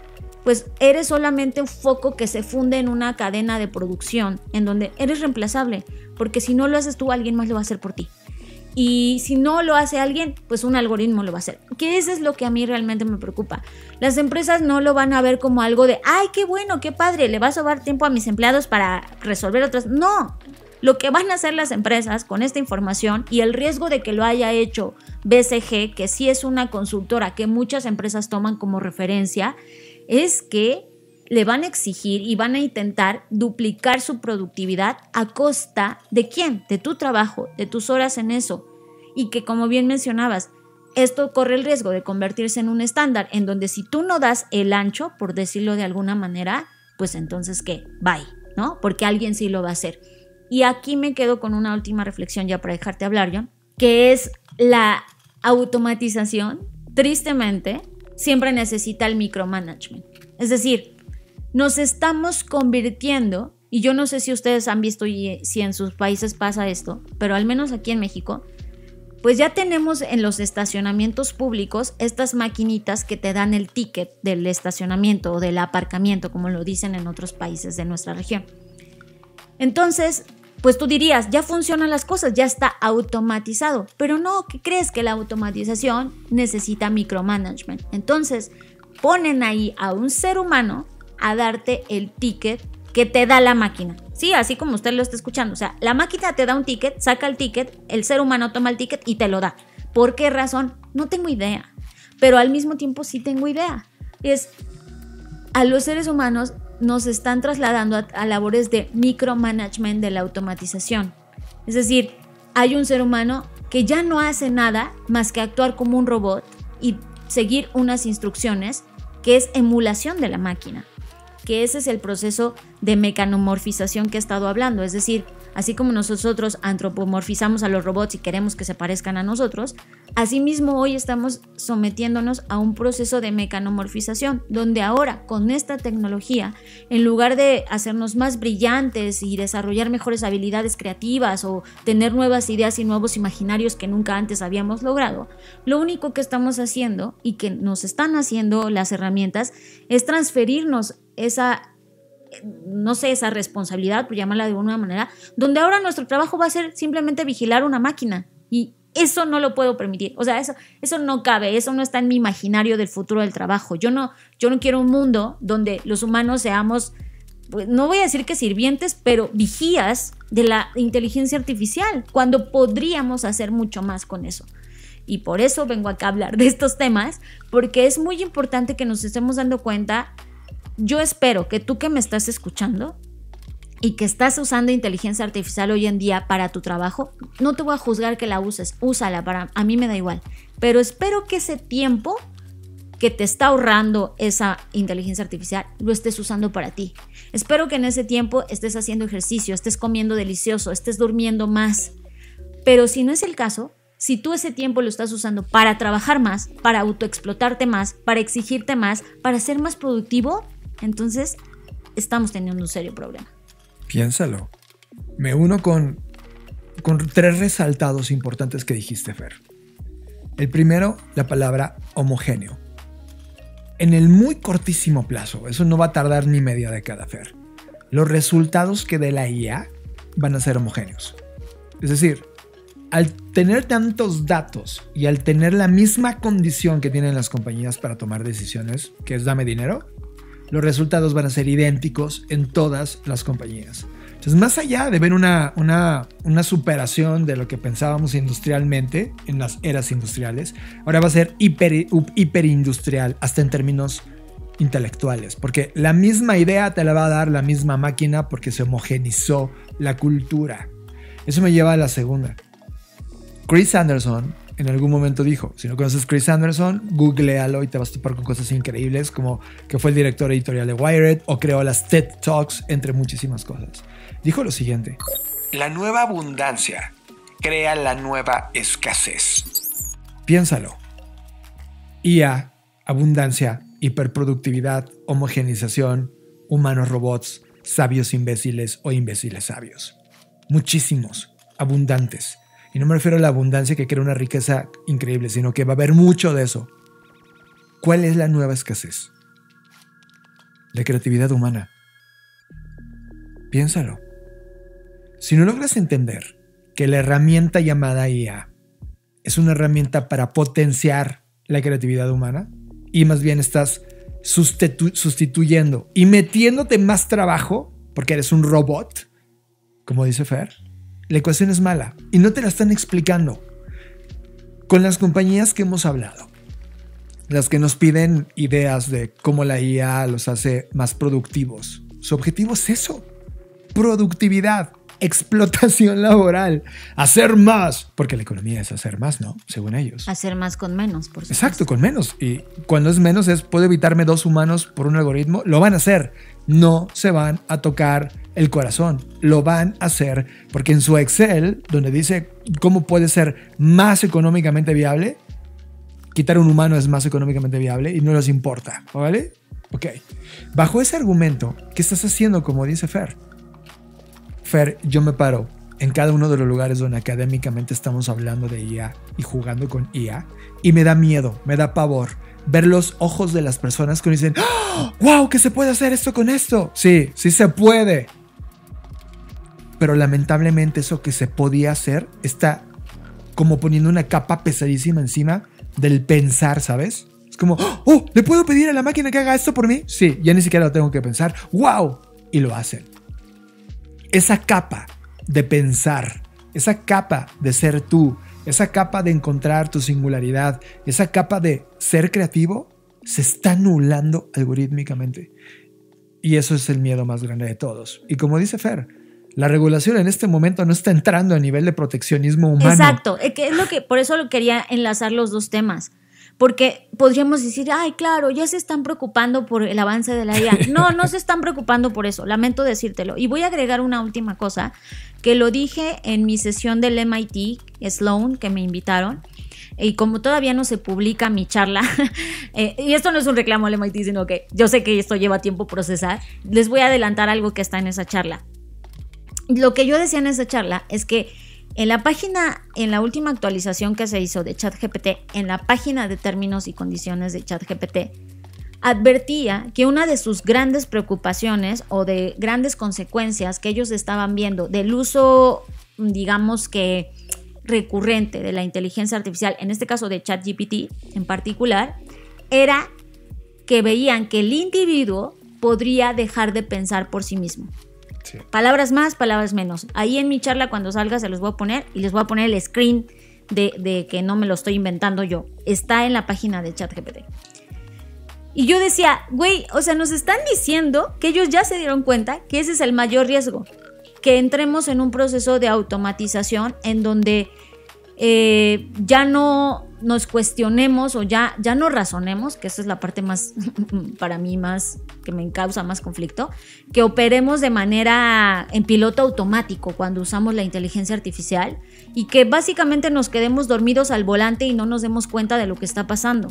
pues eres solamente un foco que se funde en una cadena de producción en donde eres reemplazable, porque si no lo haces tú, alguien más lo va a hacer por ti. Y si no lo hace alguien, pues un algoritmo lo va a hacer. Que eso es lo que a mí realmente me preocupa. Las empresas no lo van a ver como algo de, ay, qué bueno, qué padre, le va a sobrar tiempo a mis empleados para resolver otras. No, lo que van a hacer las empresas con esta información y el riesgo de que lo haya hecho BCG, que sí es una consultora que muchas empresas toman como referencia, es que le van a exigir y van a intentar duplicar su productividad a costa de quién? De tu trabajo, de tus horas en eso. Y que como bien mencionabas, esto corre el riesgo de convertirse en un estándar en donde si tú no das el ancho, por decirlo de alguna manera, pues entonces qué, bye, ¿no? Porque alguien sí lo va a hacer. Y aquí me quedo con una última reflexión ya para dejarte hablar, John, que es la automatización, tristemente, siempre necesita el micromanagement. Es decir, nos estamos convirtiendo, y yo no sé si ustedes han visto y si en sus países pasa esto, pero al menos aquí en México, pues ya tenemos en los estacionamientos públicos estas maquinitas que te dan el ticket del estacionamiento o del aparcamiento, como lo dicen en otros países de nuestra región. Entonces, pues tú dirías, ya funcionan las cosas, ya está automatizado. Pero no, ¿qué crees que la automatización necesita micromanagement? Entonces, ponen ahí a un ser humano a darte el ticket que te da la máquina. Sí, así como usted lo está escuchando. O sea, la máquina te da un ticket, saca el ticket, el ser humano toma el ticket y te lo da. ¿Por qué razón? No tengo idea. Pero al mismo tiempo sí tengo idea. Es, a los seres humanos nos están trasladando a, labores de micromanagement de la automatización. Es decir, hay un ser humano que ya no hace nada más que actuar como un robot y seguir unas instrucciones que es emulación de la máquina, que ese es el proceso de mecanomorfización que he estado hablando, es decir, así como nosotros antropomorfizamos a los robots y queremos que se parezcan a nosotros, asimismo hoy estamos sometiéndonos a un proceso de mecanomorfización, donde ahora con esta tecnología, en lugar de hacernos más brillantes y desarrollar mejores habilidades creativas o tener nuevas ideas y nuevos imaginarios que nunca antes habíamos logrado, lo único que estamos haciendo y que nos están haciendo las herramientas es transferirnos esa no sé, esa responsabilidad, por llamarla de alguna manera, donde ahora nuestro trabajo va a ser simplemente vigilar una máquina. Y eso no lo puedo permitir. O sea, eso, eso no cabe, eso no está en mi imaginario del futuro del trabajo. Yo no, yo no quiero un mundo donde los humanos seamos, pues, no voy a decir que sirvientes, pero vigías de la inteligencia artificial, cuando podríamos hacer mucho más con eso. Y por eso vengo acá a hablar de estos temas, porque es muy importante que nos estemos dando cuenta yo espero que tú que me estás escuchando y que estás usando inteligencia artificial hoy en día para tu trabajo, no te voy a juzgar que la uses, úsala, para a mí me da igual, pero espero que ese tiempo que te está ahorrando esa inteligencia artificial, lo estés usando para ti. Espero que en ese tiempo estés haciendo ejercicio, estés comiendo delicioso, estés durmiendo más. Pero si no es el caso, si tú ese tiempo lo estás usando para trabajar más, para autoexplotarte más, para exigirte más, para ser más productivo, entonces estamos teniendo un serio problema. Piénsalo. Me uno con, con tres resaltados importantes que dijiste, Fer. El primero, la palabra homogéneo. En el muy cortísimo plazo, eso no va a tardar ni media década, Fer, los resultados que dé la IA van a ser homogéneos. Es decir, al tener tantos datos y al tener la misma condición que tienen las compañías para tomar decisiones, que es dame dinero, los resultados van a ser idénticos en todas las compañías. Entonces, más allá de ver una, una, superación de lo que pensábamos industrialmente en las eras industriales, ahora va a ser hiper, hiperindustrial, hasta en términos intelectuales, porque la misma idea te la va a dar la misma máquina porque se homogenizó la cultura. Eso me lleva a la segunda. Chris Anderson en algún momento dijo, si no conoces Chris Anderson, googlealo y te vas a topar con cosas increíbles como que fue el director editorial de Wired o creó las TED Talks, entre muchísimas cosas. Dijo lo siguiente. La nueva abundancia crea la nueva escasez. Piénsalo. IA, abundancia, hiperproductividad, homogenización, humanos robots, sabios imbéciles o imbéciles sabios. Muchísimos, abundantes y no me refiero a la abundancia que crea una riqueza increíble, sino que va a haber mucho de eso. ¿Cuál es la nueva escasez? La creatividad humana. Piénsalo. Si no logras entender que la herramienta llamada IA es una herramienta para potenciar la creatividad humana y más bien estás sustituyendo y metiéndote más trabajo porque eres un robot, como dice Fer, la ecuación es mala y no te la están explicando. Con las compañías que hemos hablado, las que nos piden ideas de cómo la IA los hace más productivos, su objetivo es eso, productividad, explotación laboral, hacer más, porque la economía es hacer más, ¿no? Según ellos. Hacer más con menos, por supuesto. Exacto, con menos. Y cuando es menos es, puedo evitarme dos humanos por un algoritmo, lo van a hacer. No se van a tocar el corazón. Lo van a hacer porque en su Excel, donde dice cómo puede ser más económicamente viable, quitar un humano es más económicamente viable y no les importa, ¿vale? Ok. Bajo ese argumento, ¿qué estás haciendo como dice Fer? Fer, yo me paro en cada uno de los lugares donde académicamente estamos hablando de IA y jugando con IA y me da miedo, me da pavor ver los ojos de las personas que dicen, wow, ¡Ah! ¿qué se puede hacer esto con esto? Sí, sí se puede pero lamentablemente eso que se podía hacer está como poniendo una capa pesadísima encima del pensar, ¿sabes? Es como, oh, ¿le puedo pedir a la máquina que haga esto por mí? Sí, ya ni siquiera lo tengo que pensar. ¡Wow! Y lo hacen. Esa capa de pensar, esa capa de ser tú, esa capa de encontrar tu singularidad, esa capa de ser creativo, se está anulando algorítmicamente. Y eso es el miedo más grande de todos. Y como dice Fer, la regulación en este momento no está entrando a nivel de proteccionismo humano. Exacto, es lo que por eso quería enlazar los dos temas. Porque podríamos decir, ay, claro, ya se están preocupando por el avance de la IA. No, no se están preocupando por eso, lamento decírtelo. Y voy a agregar una última cosa, que lo dije en mi sesión del MIT, Sloan, que me invitaron. Y como todavía no se publica mi charla, eh, y esto no es un reclamo al MIT, sino que yo sé que esto lleva tiempo procesar, les voy a adelantar algo que está en esa charla lo que yo decía en esa charla es que en la página, en la última actualización que se hizo de ChatGPT, en la página de términos y condiciones de ChatGPT, advertía que una de sus grandes preocupaciones o de grandes consecuencias que ellos estaban viendo del uso, digamos que recurrente de la inteligencia artificial, en este caso de ChatGPT en particular, era que veían que el individuo podría dejar de pensar por sí mismo. Palabras más, palabras menos. Ahí en mi charla cuando salga se los voy a poner y les voy a poner el screen de, que no me lo estoy inventando yo. Está en la página de ChatGPT. Y yo decía, güey, o sea, nos están diciendo que ellos ya se dieron cuenta que ese es el mayor riesgo. Que entremos en un proceso de automatización en donde eh, ya no nos cuestionemos o ya, ya no razonemos, que esa es la parte más, para mí, más, que me causa más conflicto, que operemos de manera en piloto automático cuando usamos la inteligencia artificial y que básicamente nos quedemos dormidos al volante y no nos demos cuenta de lo que está pasando.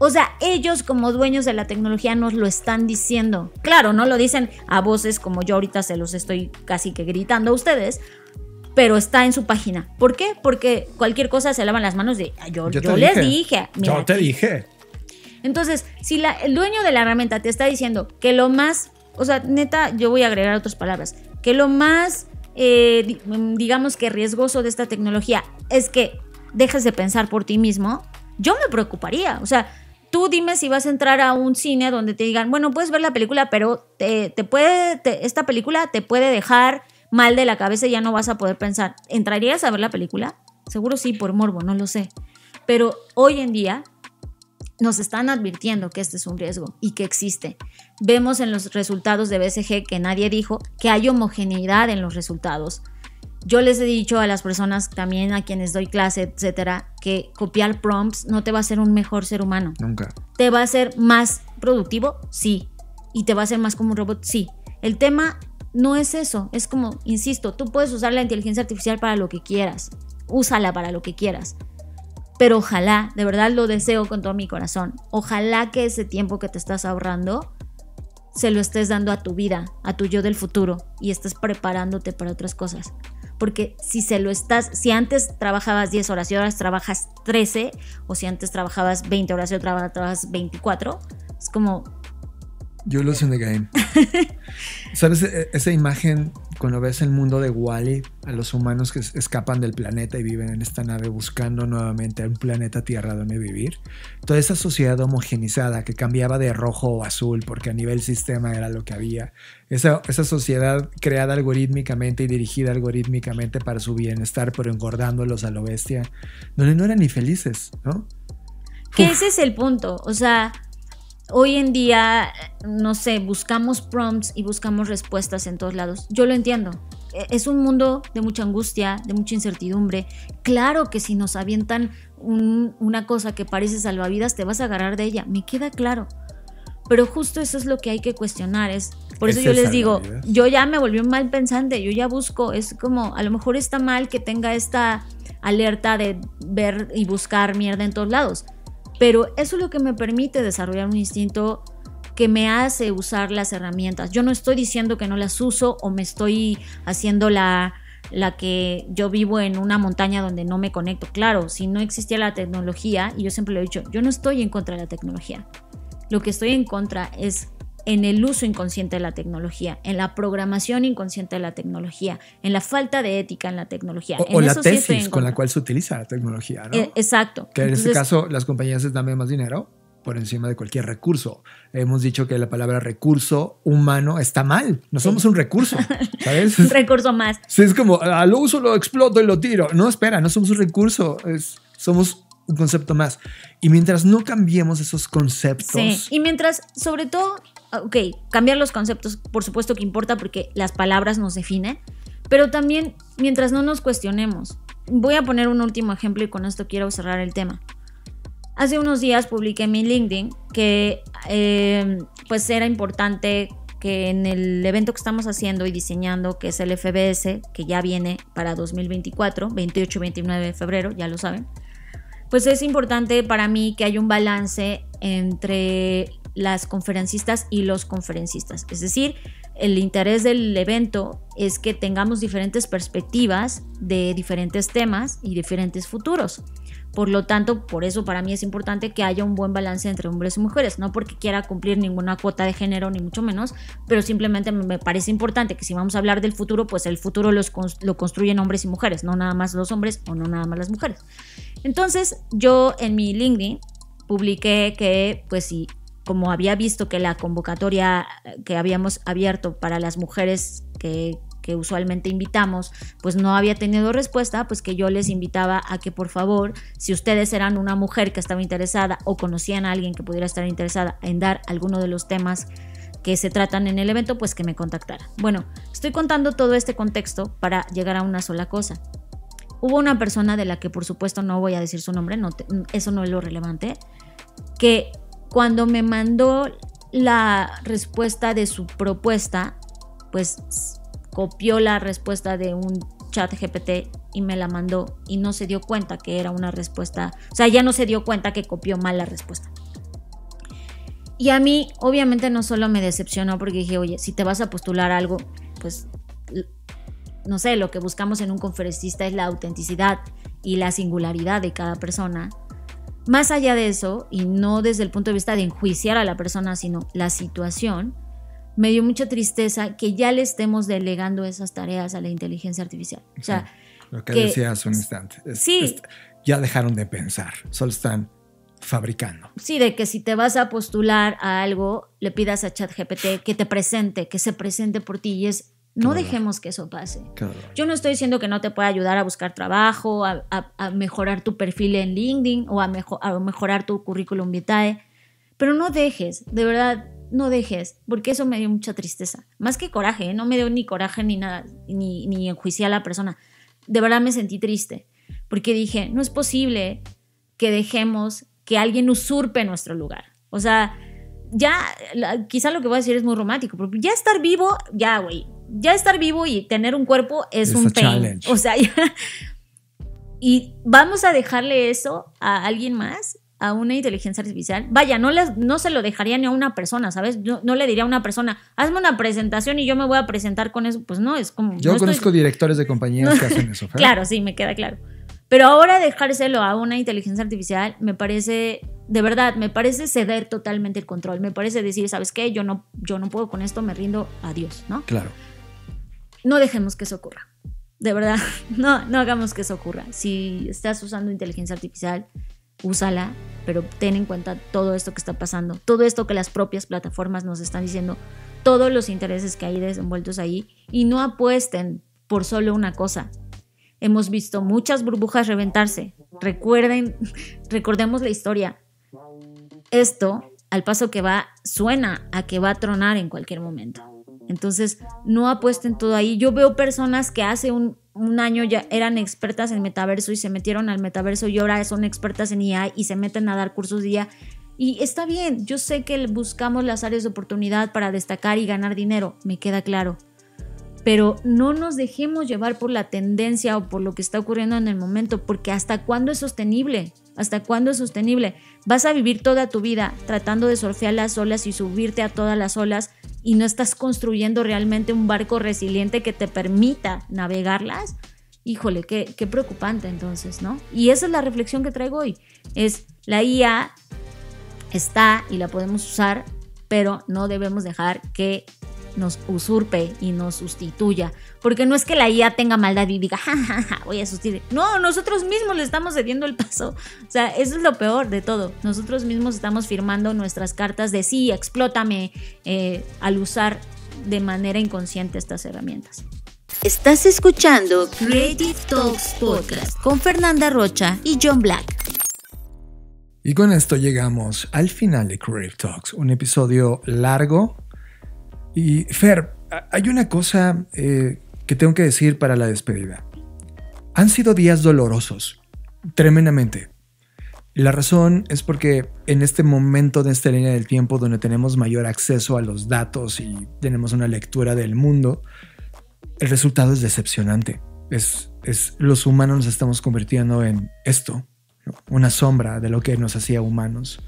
O sea, ellos como dueños de la tecnología nos lo están diciendo. Claro, no lo dicen a voces como yo ahorita se los estoy casi que gritando a ustedes, pero está en su página. ¿Por qué? Porque cualquier cosa se lavan las manos de yo, yo, les dije. yo te dije. Entonces, si la, el dueño de la herramienta te está diciendo que lo más, o sea, neta, yo voy a agregar otras palabras, que lo más, eh, digamos que riesgoso de esta tecnología es que dejes de pensar por ti mismo, yo me preocuparía. O sea, tú dime si vas a entrar a un cine donde te digan, bueno, puedes ver la película, pero te, puede, esta película te puede dejar mal de la cabeza y ya no vas a poder pensar. ¿Entrarías a ver la película? Seguro sí, por morbo, no lo sé. Pero hoy en día nos están advirtiendo que este es un riesgo y que existe. Vemos en los resultados de BCG que nadie dijo que hay homogeneidad en los resultados. Yo les he dicho a las personas también a quienes doy clase, etcétera, que copiar prompts no te va a hacer un mejor ser humano. Nunca. ¿Te va a hacer más productivo? Sí. ¿Y te va a hacer más como un robot? Sí. El tema no es eso. Es como, insisto, tú puedes usar la inteligencia artificial para lo que quieras. Úsala para lo que quieras. Pero ojalá, de verdad lo deseo con todo mi corazón. Ojalá que ese tiempo que te estás ahorrando se lo estés dando a tu vida, a tu yo del futuro y estés preparándote para otras cosas. Porque si se lo estás, si antes trabajabas 10 horas y ahora trabajas 13, o si antes trabajabas 20 horas y ahora trabajas 24, es como, You lose in the game. ¿Sabes e-, esa imagen cuando ves el mundo de Wally, a los humanos que escapan del planeta y viven en esta nave buscando nuevamente un planeta Tierra donde vivir? Toda esa sociedad homogenizada que cambiaba de rojo o azul porque a nivel sistema era lo que había. Esa, esa sociedad creada algorítmicamente y dirigida algorítmicamente para su bienestar, pero engordándolos a lo bestia, donde no eran ni felices, ¿no? Que ese es el punto. O sea, hoy en día, no sé, buscamos prompts y buscamos respuestas en todos lados. Yo lo entiendo. E, es un mundo de mucha angustia, de mucha incertidumbre. Claro que si nos avientan una cosa que parece salvavidas, te vas a agarrar de ella. Me queda claro. Pero justo eso es lo que hay que cuestionar. Es, por eso yo les digo, yo ya me volví un mal pensante, yo ya busco, es como, a lo mejor está mal que tenga esta alerta de ver y buscar mierda en todos lados pero eso es lo que me permite desarrollar un instinto que me hace usar las herramientas. Yo no estoy diciendo que no las uso o me estoy haciendo la, la que yo vivo en una montaña donde no me conecto. Claro, si no existía la tecnología, y yo siempre lo he dicho, yo no estoy en contra de la tecnología. Lo que estoy en contra es en el uso inconsciente de la tecnología, en la programación inconsciente de la tecnología, en la falta de ética en la tecnología. O, la tesis con la cual se utiliza la tecnología, ¿no? Eh, exacto. Que en este caso las compañías se dan más dinero por encima de cualquier recurso. Hemos dicho que la palabra recurso humano está mal. No somos un recurso, ¿sabes? un recurso más. Sí, es como, ah, lo uso, lo exploto y lo tiro. No, espera, no somos un recurso, es, somos un concepto más. Y mientras no cambiemos esos conceptos. Sí, y mientras, sobre todo, Ah, ok, cambiar los conceptos por supuesto que importa porque las palabras nos definen, pero también mientras no nos cuestionemos. Voy a poner un último ejemplo y con esto quiero cerrar el tema. Hace unos días publiqué en mi LinkedIn que eh, pues era importante que en el evento que estamos haciendo y diseñando, que es el FBS, que ya viene para 2024, 28-29 de febrero, ya lo saben, pues es importante para mí que haya un balance entre las conferencistas y los conferencistas. Es decir, el interés del evento es que tengamos diferentes perspectivas de diferentes temas y diferentes futuros. Por lo tanto, por eso para mí es importante que haya un buen balance entre hombres y mujeres, no porque quiera cumplir ninguna cuota de género, ni mucho menos, pero simplemente me parece importante que si vamos a hablar del futuro, pues el futuro lo construyen hombres y mujeres, no nada más los hombres o no nada más las mujeres. Entonces, yo en mi LinkedIn publiqué que, pues si como había visto que la convocatoria que habíamos abierto para las mujeres que, usualmente invitamos, pues no había tenido respuesta, pues que yo les invitaba a que por favor, si ustedes eran una mujer que estaba interesada o conocían a alguien que pudiera estar interesada en dar alguno de los temas que se tratan en el evento, pues que me contactara. Bueno, estoy contando todo este contexto para llegar a una sola cosa. hubo una persona de la que por supuesto no voy a decir su nombre, no eso no es lo relevante, que cuando me mandó la respuesta de su propuesta, pues copió la respuesta de un chat GPT y me la mandó y no se dio cuenta que era una respuesta, o sea, ya no se dio cuenta que copió mal la respuesta. Y a mí, obviamente, no solo me decepcionó porque dije, oye, si te vas a postular algo, pues, no sé, lo que buscamos en un conferencista es la autenticidad y la singularidad de cada persona. Más allá de eso, y no desde el punto de vista de enjuiciar a la persona, sino la situación, me dio mucha tristeza que ya le estemos delegando esas tareas a la inteligencia artificial. O sea, lo que, decía hace un instante. sí. ya dejaron de pensar, solo están fabricando. Sí, de que si te vas a postular a algo, le pidas a ChatGPT que te presente, que se presente por ti y es no dejemos que eso pase. Yo no estoy diciendo que no te pueda ayudar a buscar trabajo, a, mejorar tu perfil en LinkedIn o a, a, mejorar tu currículum vitae, pero no dejes, de verdad, no dejes, porque eso me dio mucha tristeza. Más que coraje, ¿eh? no me dio ni coraje ni nada, ni, ni enjuicié a la persona. De verdad me sentí triste, porque dije, no es posible que dejemos que alguien usurpe nuestro lugar. O sea, ya, quizá lo que voy a decir es muy romántico, pero ya estar vivo, ya, güey, ya estar vivo y tener un cuerpo es, un pain. O sea, ya, y vamos a dejarle eso a alguien más, a una inteligencia artificial. Vaya, no, les, no se lo dejaría ni a una persona, ¿sabes? No, no, le diría a una persona, hazme una presentación y yo me voy a presentar con eso. Pues no, es como... Yo conozco directores de compañías que hacen eso. claro, sí, me queda claro. Pero ahora dejárselo a una inteligencia artificial me parece, de verdad, me parece ceder totalmente el control. Me parece decir, ¿sabes qué? Yo no, yo no puedo con esto, me rindo a Dios, ¿no? Claro. No dejemos que eso ocurra. De verdad, no, no hagamos que eso ocurra. Si estás usando inteligencia artificial, úsala, pero ten en cuenta todo esto que está pasando, todo esto que las propias plataformas nos están diciendo, todos los intereses que hay desenvueltos ahí y no apuesten por solo una cosa. Hemos visto muchas burbujas reventarse. Recuerden, recordemos la historia. Esto, al paso que va, suena a que va a tronar en cualquier momento. Entonces, no apuesten todo ahí. Yo veo personas que hace un, año ya eran expertas en metaverso y se metieron al metaverso y ahora son expertas en IA y se meten a dar cursos de IA. Y está bien, yo sé que buscamos las áreas de oportunidad para destacar y ganar dinero, me queda claro pero no nos dejemos llevar por la tendencia o por lo que está ocurriendo en el momento, porque hasta cuándo es sostenible, hasta cuándo es sostenible. Vas a vivir toda tu vida tratando de surfear las olas y subirte a todas las olas y no estás construyendo realmente un barco resiliente que te permita navegarlas. Híjole, qué, qué preocupante entonces, ¿no? Y esa es la reflexión que traigo hoy. Es la IA está y la podemos usar, pero no debemos dejar que nos usurpe y nos sustituya. Porque no es que la IA tenga maldad y diga, ja, voy a sustituir. No, nosotros mismos le estamos cediendo el paso. O sea, eso es lo peor de todo. Nosotros mismos estamos firmando nuestras cartas de sí, explótame eh, al usar de manera inconsciente estas herramientas. Estás escuchando Creative Talks Podcast con Fernanda Rocha y John Black. Y con esto llegamos al final de Creative Talks, un episodio largo, y Fer, hay una cosa eh, que tengo que decir para la despedida. Han sido días dolorosos, tremendamente. La razón es porque en este momento de esta línea del tiempo donde tenemos mayor acceso a los datos y tenemos una lectura del mundo, el resultado es decepcionante. Es, es los humanos nos estamos convirtiendo en esto, una sombra de lo que nos hacía humanos.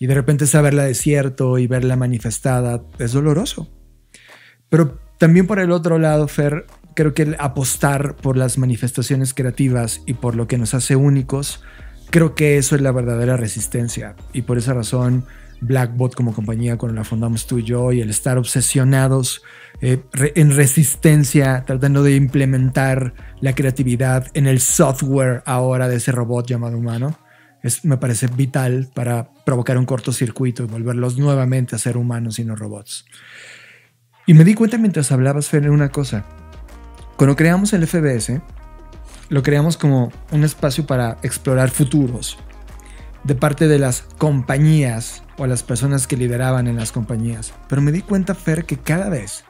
Y de repente saberla desierto y verla manifestada es doloroso. Pero también por el otro lado, Fer, creo que el apostar por las manifestaciones creativas y por lo que nos hace únicos, creo que eso es la verdadera resistencia. Y por esa razón, Blackbot como compañía, cuando la fundamos tú y yo, y el estar obsesionados eh, en resistencia, tratando de implementar la creatividad en el software ahora de ese robot llamado humano, me parece vital para provocar un cortocircuito y volverlos nuevamente a ser humanos y no robots. Y me di cuenta mientras hablabas, Fer, en una cosa. Cuando creamos el FBS, lo creamos como un espacio para explorar futuros de parte de las compañías o las personas que lideraban en las compañías. Pero me di cuenta, Fer, que cada vez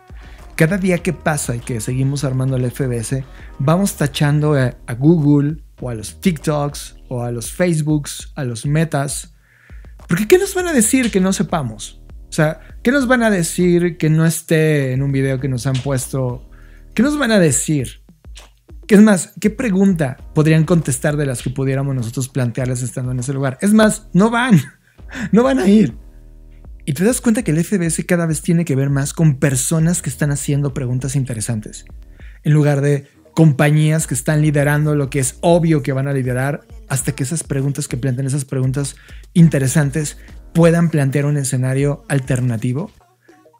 cada día que pasa y que seguimos armando el FBS, vamos tachando a, Google o a los TikToks o a los Facebooks, a los Metas. Porque ¿qué nos van a decir que no sepamos? O sea, ¿qué nos van a decir que no esté en un video que nos han puesto? ¿Qué nos van a decir? ¿Qué es más? ¿Qué pregunta podrían contestar de las que pudiéramos nosotros plantearles estando en ese lugar? Es más, no van, no van a ir. Y te das cuenta que el FBS cada vez tiene que ver más con personas que están haciendo preguntas interesantes, en lugar de compañías que están liderando lo que es obvio que van a liderar, hasta que esas preguntas que plantean esas preguntas interesantes puedan plantear un escenario alternativo.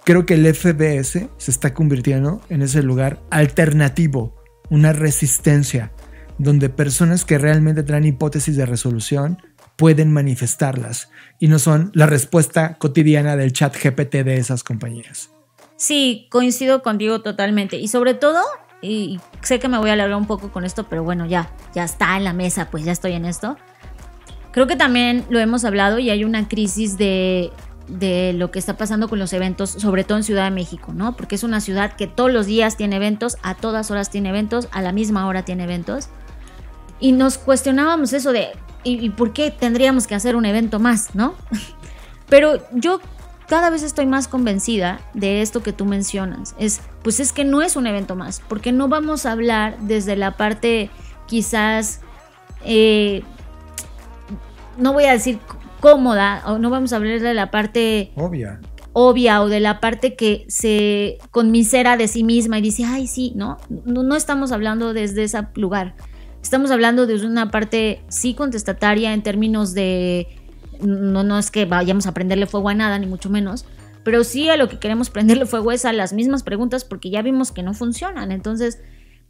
Creo que el FBS se está convirtiendo en ese lugar alternativo, una resistencia, donde personas que realmente traen hipótesis de resolución pueden manifestarlas y no son la respuesta cotidiana del chat GPT de esas compañías. Sí, coincido contigo totalmente. Y sobre todo, y sé que me voy a alargar un poco con esto, pero bueno, ya, ya está en la mesa, pues ya estoy en esto. Creo que también lo hemos hablado y hay una crisis de, de lo que está pasando con los eventos, sobre todo en Ciudad de México, ¿no? Porque es una ciudad que todos los días tiene eventos, a todas horas tiene eventos, a la misma hora tiene eventos. Y nos cuestionábamos eso de, ¿y, por qué tendríamos que hacer un evento más, no? Pero yo cada vez estoy más convencida de esto que tú mencionas. Es, pues es que no es un evento más, porque no vamos a hablar desde la parte quizás, eh, no voy a decir cómoda, o no vamos a hablar de la parte obvia. obvia o de la parte que se conmisera de sí misma y dice, ay, sí, ¿no? No, no estamos hablando desde ese lugar. Estamos hablando de una parte sí contestataria en términos de, no, no es que vayamos a prenderle fuego a nada, ni mucho menos, pero sí a lo que queremos prenderle fuego es a las mismas preguntas porque ya vimos que no funcionan. Entonces,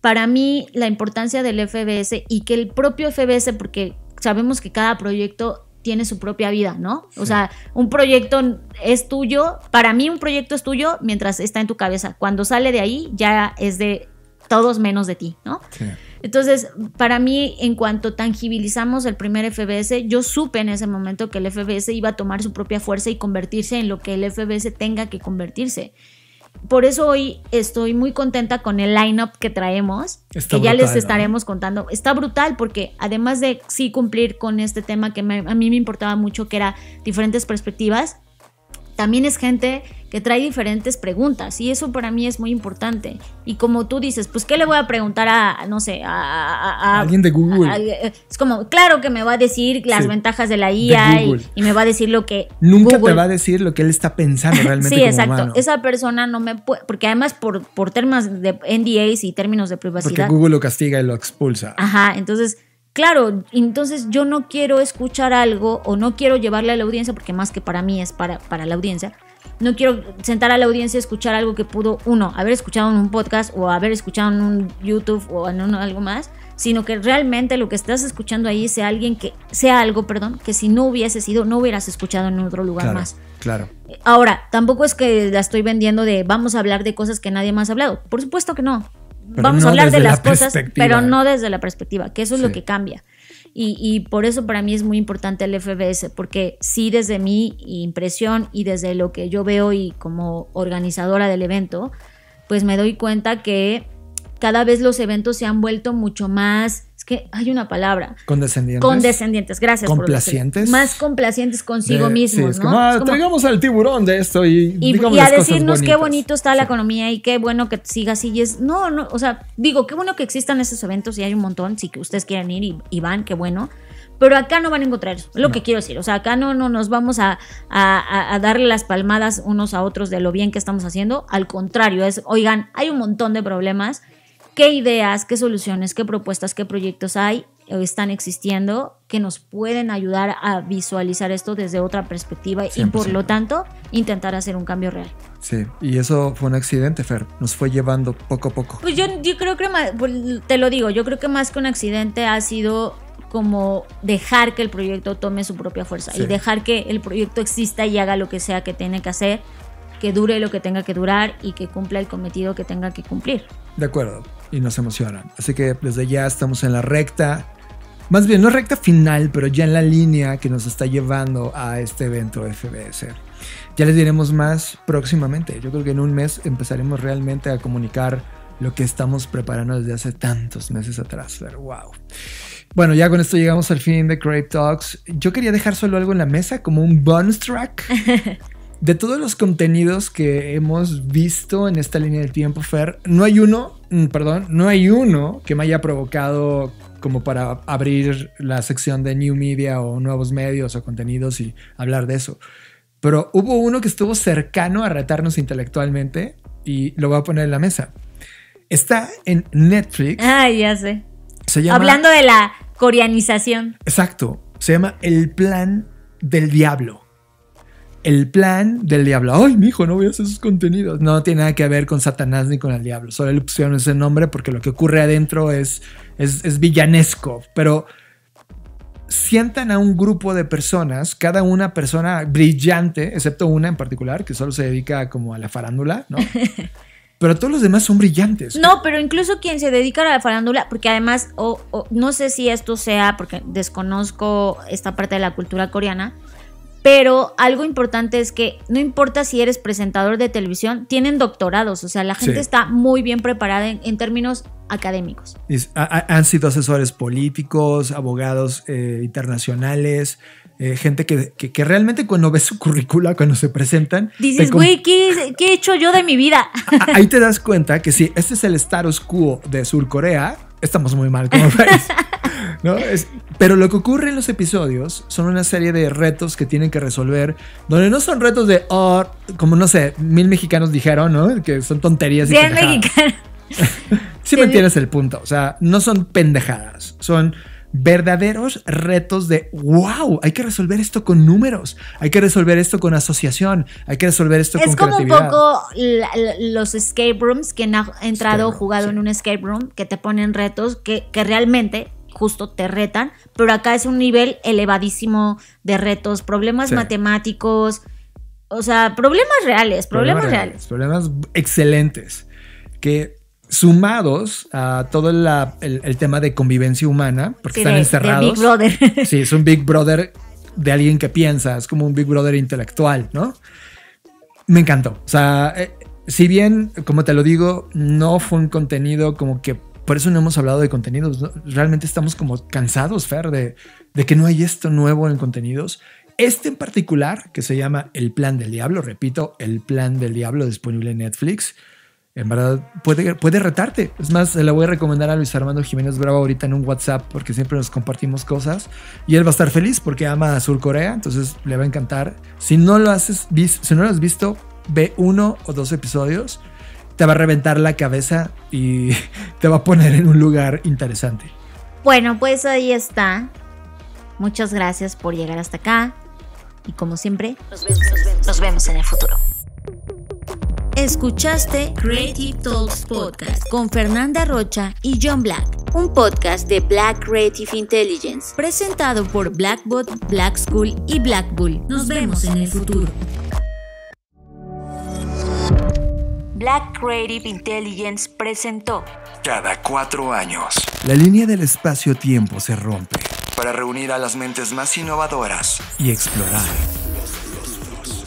para mí la importancia del FBS y que el propio FBS, porque sabemos que cada proyecto tiene su propia vida, ¿no? O sea, un proyecto es tuyo, para mí un proyecto es tuyo mientras está en tu cabeza. Cuando sale de ahí ya es de todos menos de ti, ¿no? Sí. Entonces, para mí, en cuanto tangibilizamos el primer FBS, yo supe en ese momento que el FBS iba a tomar su propia fuerza y convertirse en lo que el FBS tenga que convertirse. Por eso hoy estoy muy contenta con el lineup que traemos, que ya les estaremos contando. Está brutal porque además de sí cumplir con este tema que a mí me importaba mucho, que era diferentes perspectivas, también es gente que trae diferentes preguntas y eso para mí es muy importante. Y como tú dices, pues ¿qué le voy a preguntar a, no sé, a, alguien de Google? es como, claro que me va a decir las ventajas de la IA y, me va a decir lo que... Nunca te va a decir lo que él está pensando realmente. sí, exacto. Esa persona no me puede, porque además por, por temas de NDAs y términos de privacidad. Porque Google lo castiga y lo expulsa. Ajá, entonces Claro, entonces yo no quiero escuchar algo o no quiero llevarle a la audiencia, porque más que para mí es para, para la audiencia, no quiero sentar a la audiencia a escuchar algo que pudo, uno, haber escuchado en un podcast o haber escuchado en un YouTube o en algo más, sino que realmente lo que estás escuchando ahí sea alguien que sea algo, perdón, que si no hubiese sido, no hubieras escuchado en otro lugar más. Claro. Ahora, tampoco es que la estoy vendiendo de vamos a hablar de cosas que nadie más ha hablado. Por supuesto que no. Vamos a hablar de las cosas, pero no desde la perspectiva, que eso es lo que cambia. Y, por eso para mí es muy importante el FBS, porque sí desde mi impresión y desde lo que yo veo y como organizadora del evento, pues me doy cuenta que cada vez los eventos se han vuelto mucho más que hay una palabra. Condescendientes. Condescendientes, gracias. Complacientes. más complacientes consigo mismos, ¿no? Ah, traigamos al tiburón de esto y, y, y a decirnos qué bonito está la economía y qué bueno que siga así. Y es, no, no, o sea, digo, qué bueno que existan esos eventos y hay un montón, si que ustedes quieren ir y, van, qué bueno. Pero acá no van a encontrar eso, es lo que quiero decir. O sea, acá no, no nos vamos a, a, a, darle las palmadas unos a otros de lo bien que estamos haciendo. Al contrario, es, oigan, hay un montón de problemas qué ideas, qué soluciones, qué propuestas, qué proyectos hay o están existiendo que nos pueden ayudar a visualizar esto desde otra perspectiva y por lo tanto intentar hacer un cambio real. Sí, y eso fue un accidente, Fer, nos fue llevando poco a poco. Pues yo, yo creo que, pues, te lo digo, yo creo que más que un accidente ha sido como dejar que el proyecto tome su propia fuerza y dejar que el proyecto exista y haga lo que sea que tiene que hacer, que dure lo que tenga que durar y que cumpla el cometido que tenga que cumplir. De acuerdo y nos emocionan. Así que desde ya estamos en la recta, más bien no recta final, pero ya en la línea que nos está llevando a este evento FBS. Ya les diremos más próximamente. Yo creo que en un mes empezaremos realmente a comunicar lo que estamos preparando desde hace tantos meses atrás. Pero wow. Bueno, ya con esto llegamos al fin de Crave Talks. Yo quería dejar solo algo en la mesa como un bonus track. De todos los contenidos que hemos visto en esta línea del tiempo, Fer, no hay uno, mm, perdón, no hay uno que me haya provocado como para abrir la sección de New Media o nuevos medios o contenidos y hablar de eso. Pero hubo uno que estuvo cercano a retarnos intelectualmente y lo voy a poner en la mesa. Está en Netflix. Ah, ya sé. Se llama, Hablando de la coreanización. Exacto. Se llama El Plan del Diablo. El plan del diablo. Ay, mi hijo, no voy a hacer esos contenidos. No tiene nada que ver con Satanás ni con el diablo. Solo le pusieron ese nombre porque lo que ocurre adentro es, es, es villanesco. Pero sientan a un grupo de personas, cada una persona brillante, excepto una en particular, que solo se dedica como a la farándula, ¿no? Pero todos los demás son brillantes. No, pero incluso quien se dedica a la farándula, porque además, o- o no sé si esto sea, porque desconozco esta parte de la cultura coreana, pero algo importante es que no importa si eres presentador de televisión, tienen doctorados, o sea, la gente Sí. está muy bien preparada en, en términos académicos. Es- han sido asesores políticos, abogados eh, internacionales, eh, gente que, que- que realmente cuando ves su currícula, cuando se presentan, Dices, güey, ¿qué, ¿qué he hecho yo de mi vida? ahí te das cuenta que si este es el status quo de Surcorea, estamos muy mal como país. ¿no? Es- pero lo que ocurre en los episodios son una serie de retos que tienen que resolver, donde no son retos de, oh, como no sé, mil mexicanos dijeron, ¿no? Que son tonterías y Si es pendejadas. mexicano. Sí me entiendes el punto. O sea, no son pendejadas. Son verdaderos retos de wow, hay que resolver esto con números, hay que resolver esto con asociación, hay que resolver esto Es con como un poco la- los escape rooms, quien ha entrado o jugado sí. en un escape room, que te ponen retos que, que realmente justo te retan, pero acá es un nivel elevadísimo de retos, problemas Sí. matemáticos, o sea, problemas reales, problemas, reales. Problemas excelentes. Que sumados a todo la- el, el tema de convivencia humana, porque Sí, están de- de encerrados. Big Brother. Sí, es un Big Brother de alguien que piensa, es como un Big Brother intelectual, ¿no? Me encantó. O sea, eh, si bien, como te lo digo, no fue un contenido como que, por eso no hemos hablado de contenidos, ¿no? realmente estamos como cansados, Fer, de, de que no hay esto nuevo en contenidos. Este en particular, que se llama El Plan del Diablo, repito, El Plan del Diablo disponible en Netflix. En verdad, puede, puede retarte. Es más, se la voy a recomendar a Luis Armando Jiménez Bravo ahorita en un WhatsApp porque siempre nos compartimos cosas. Y él va a estar feliz porque ama a Sur Corea, entonces le va a encantar. Si no lo, haces, vis- si no lo has visto, ve uno o dos episodios. Te va a reventar la cabeza y te va a poner en un lugar interesante. Bueno, pues ahí está. Muchas gracias por llegar hasta acá. Y como siempre, nos vemos, nos vemos, nos vemos en el futuro. Escuchaste Creative Talks Podcast con Fernanda Rocha y John Black, un podcast de Black Creative Intelligence, presentado por Blackbot, Black School y Black Bull. Nos vemos en el futuro. Black Creative Intelligence presentó Cada cuatro años, La línea del espacio-tiempo se rompe para reunir a las mentes más innovadoras, y explorar.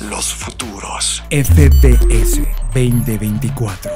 Los futuros. FBS 2024.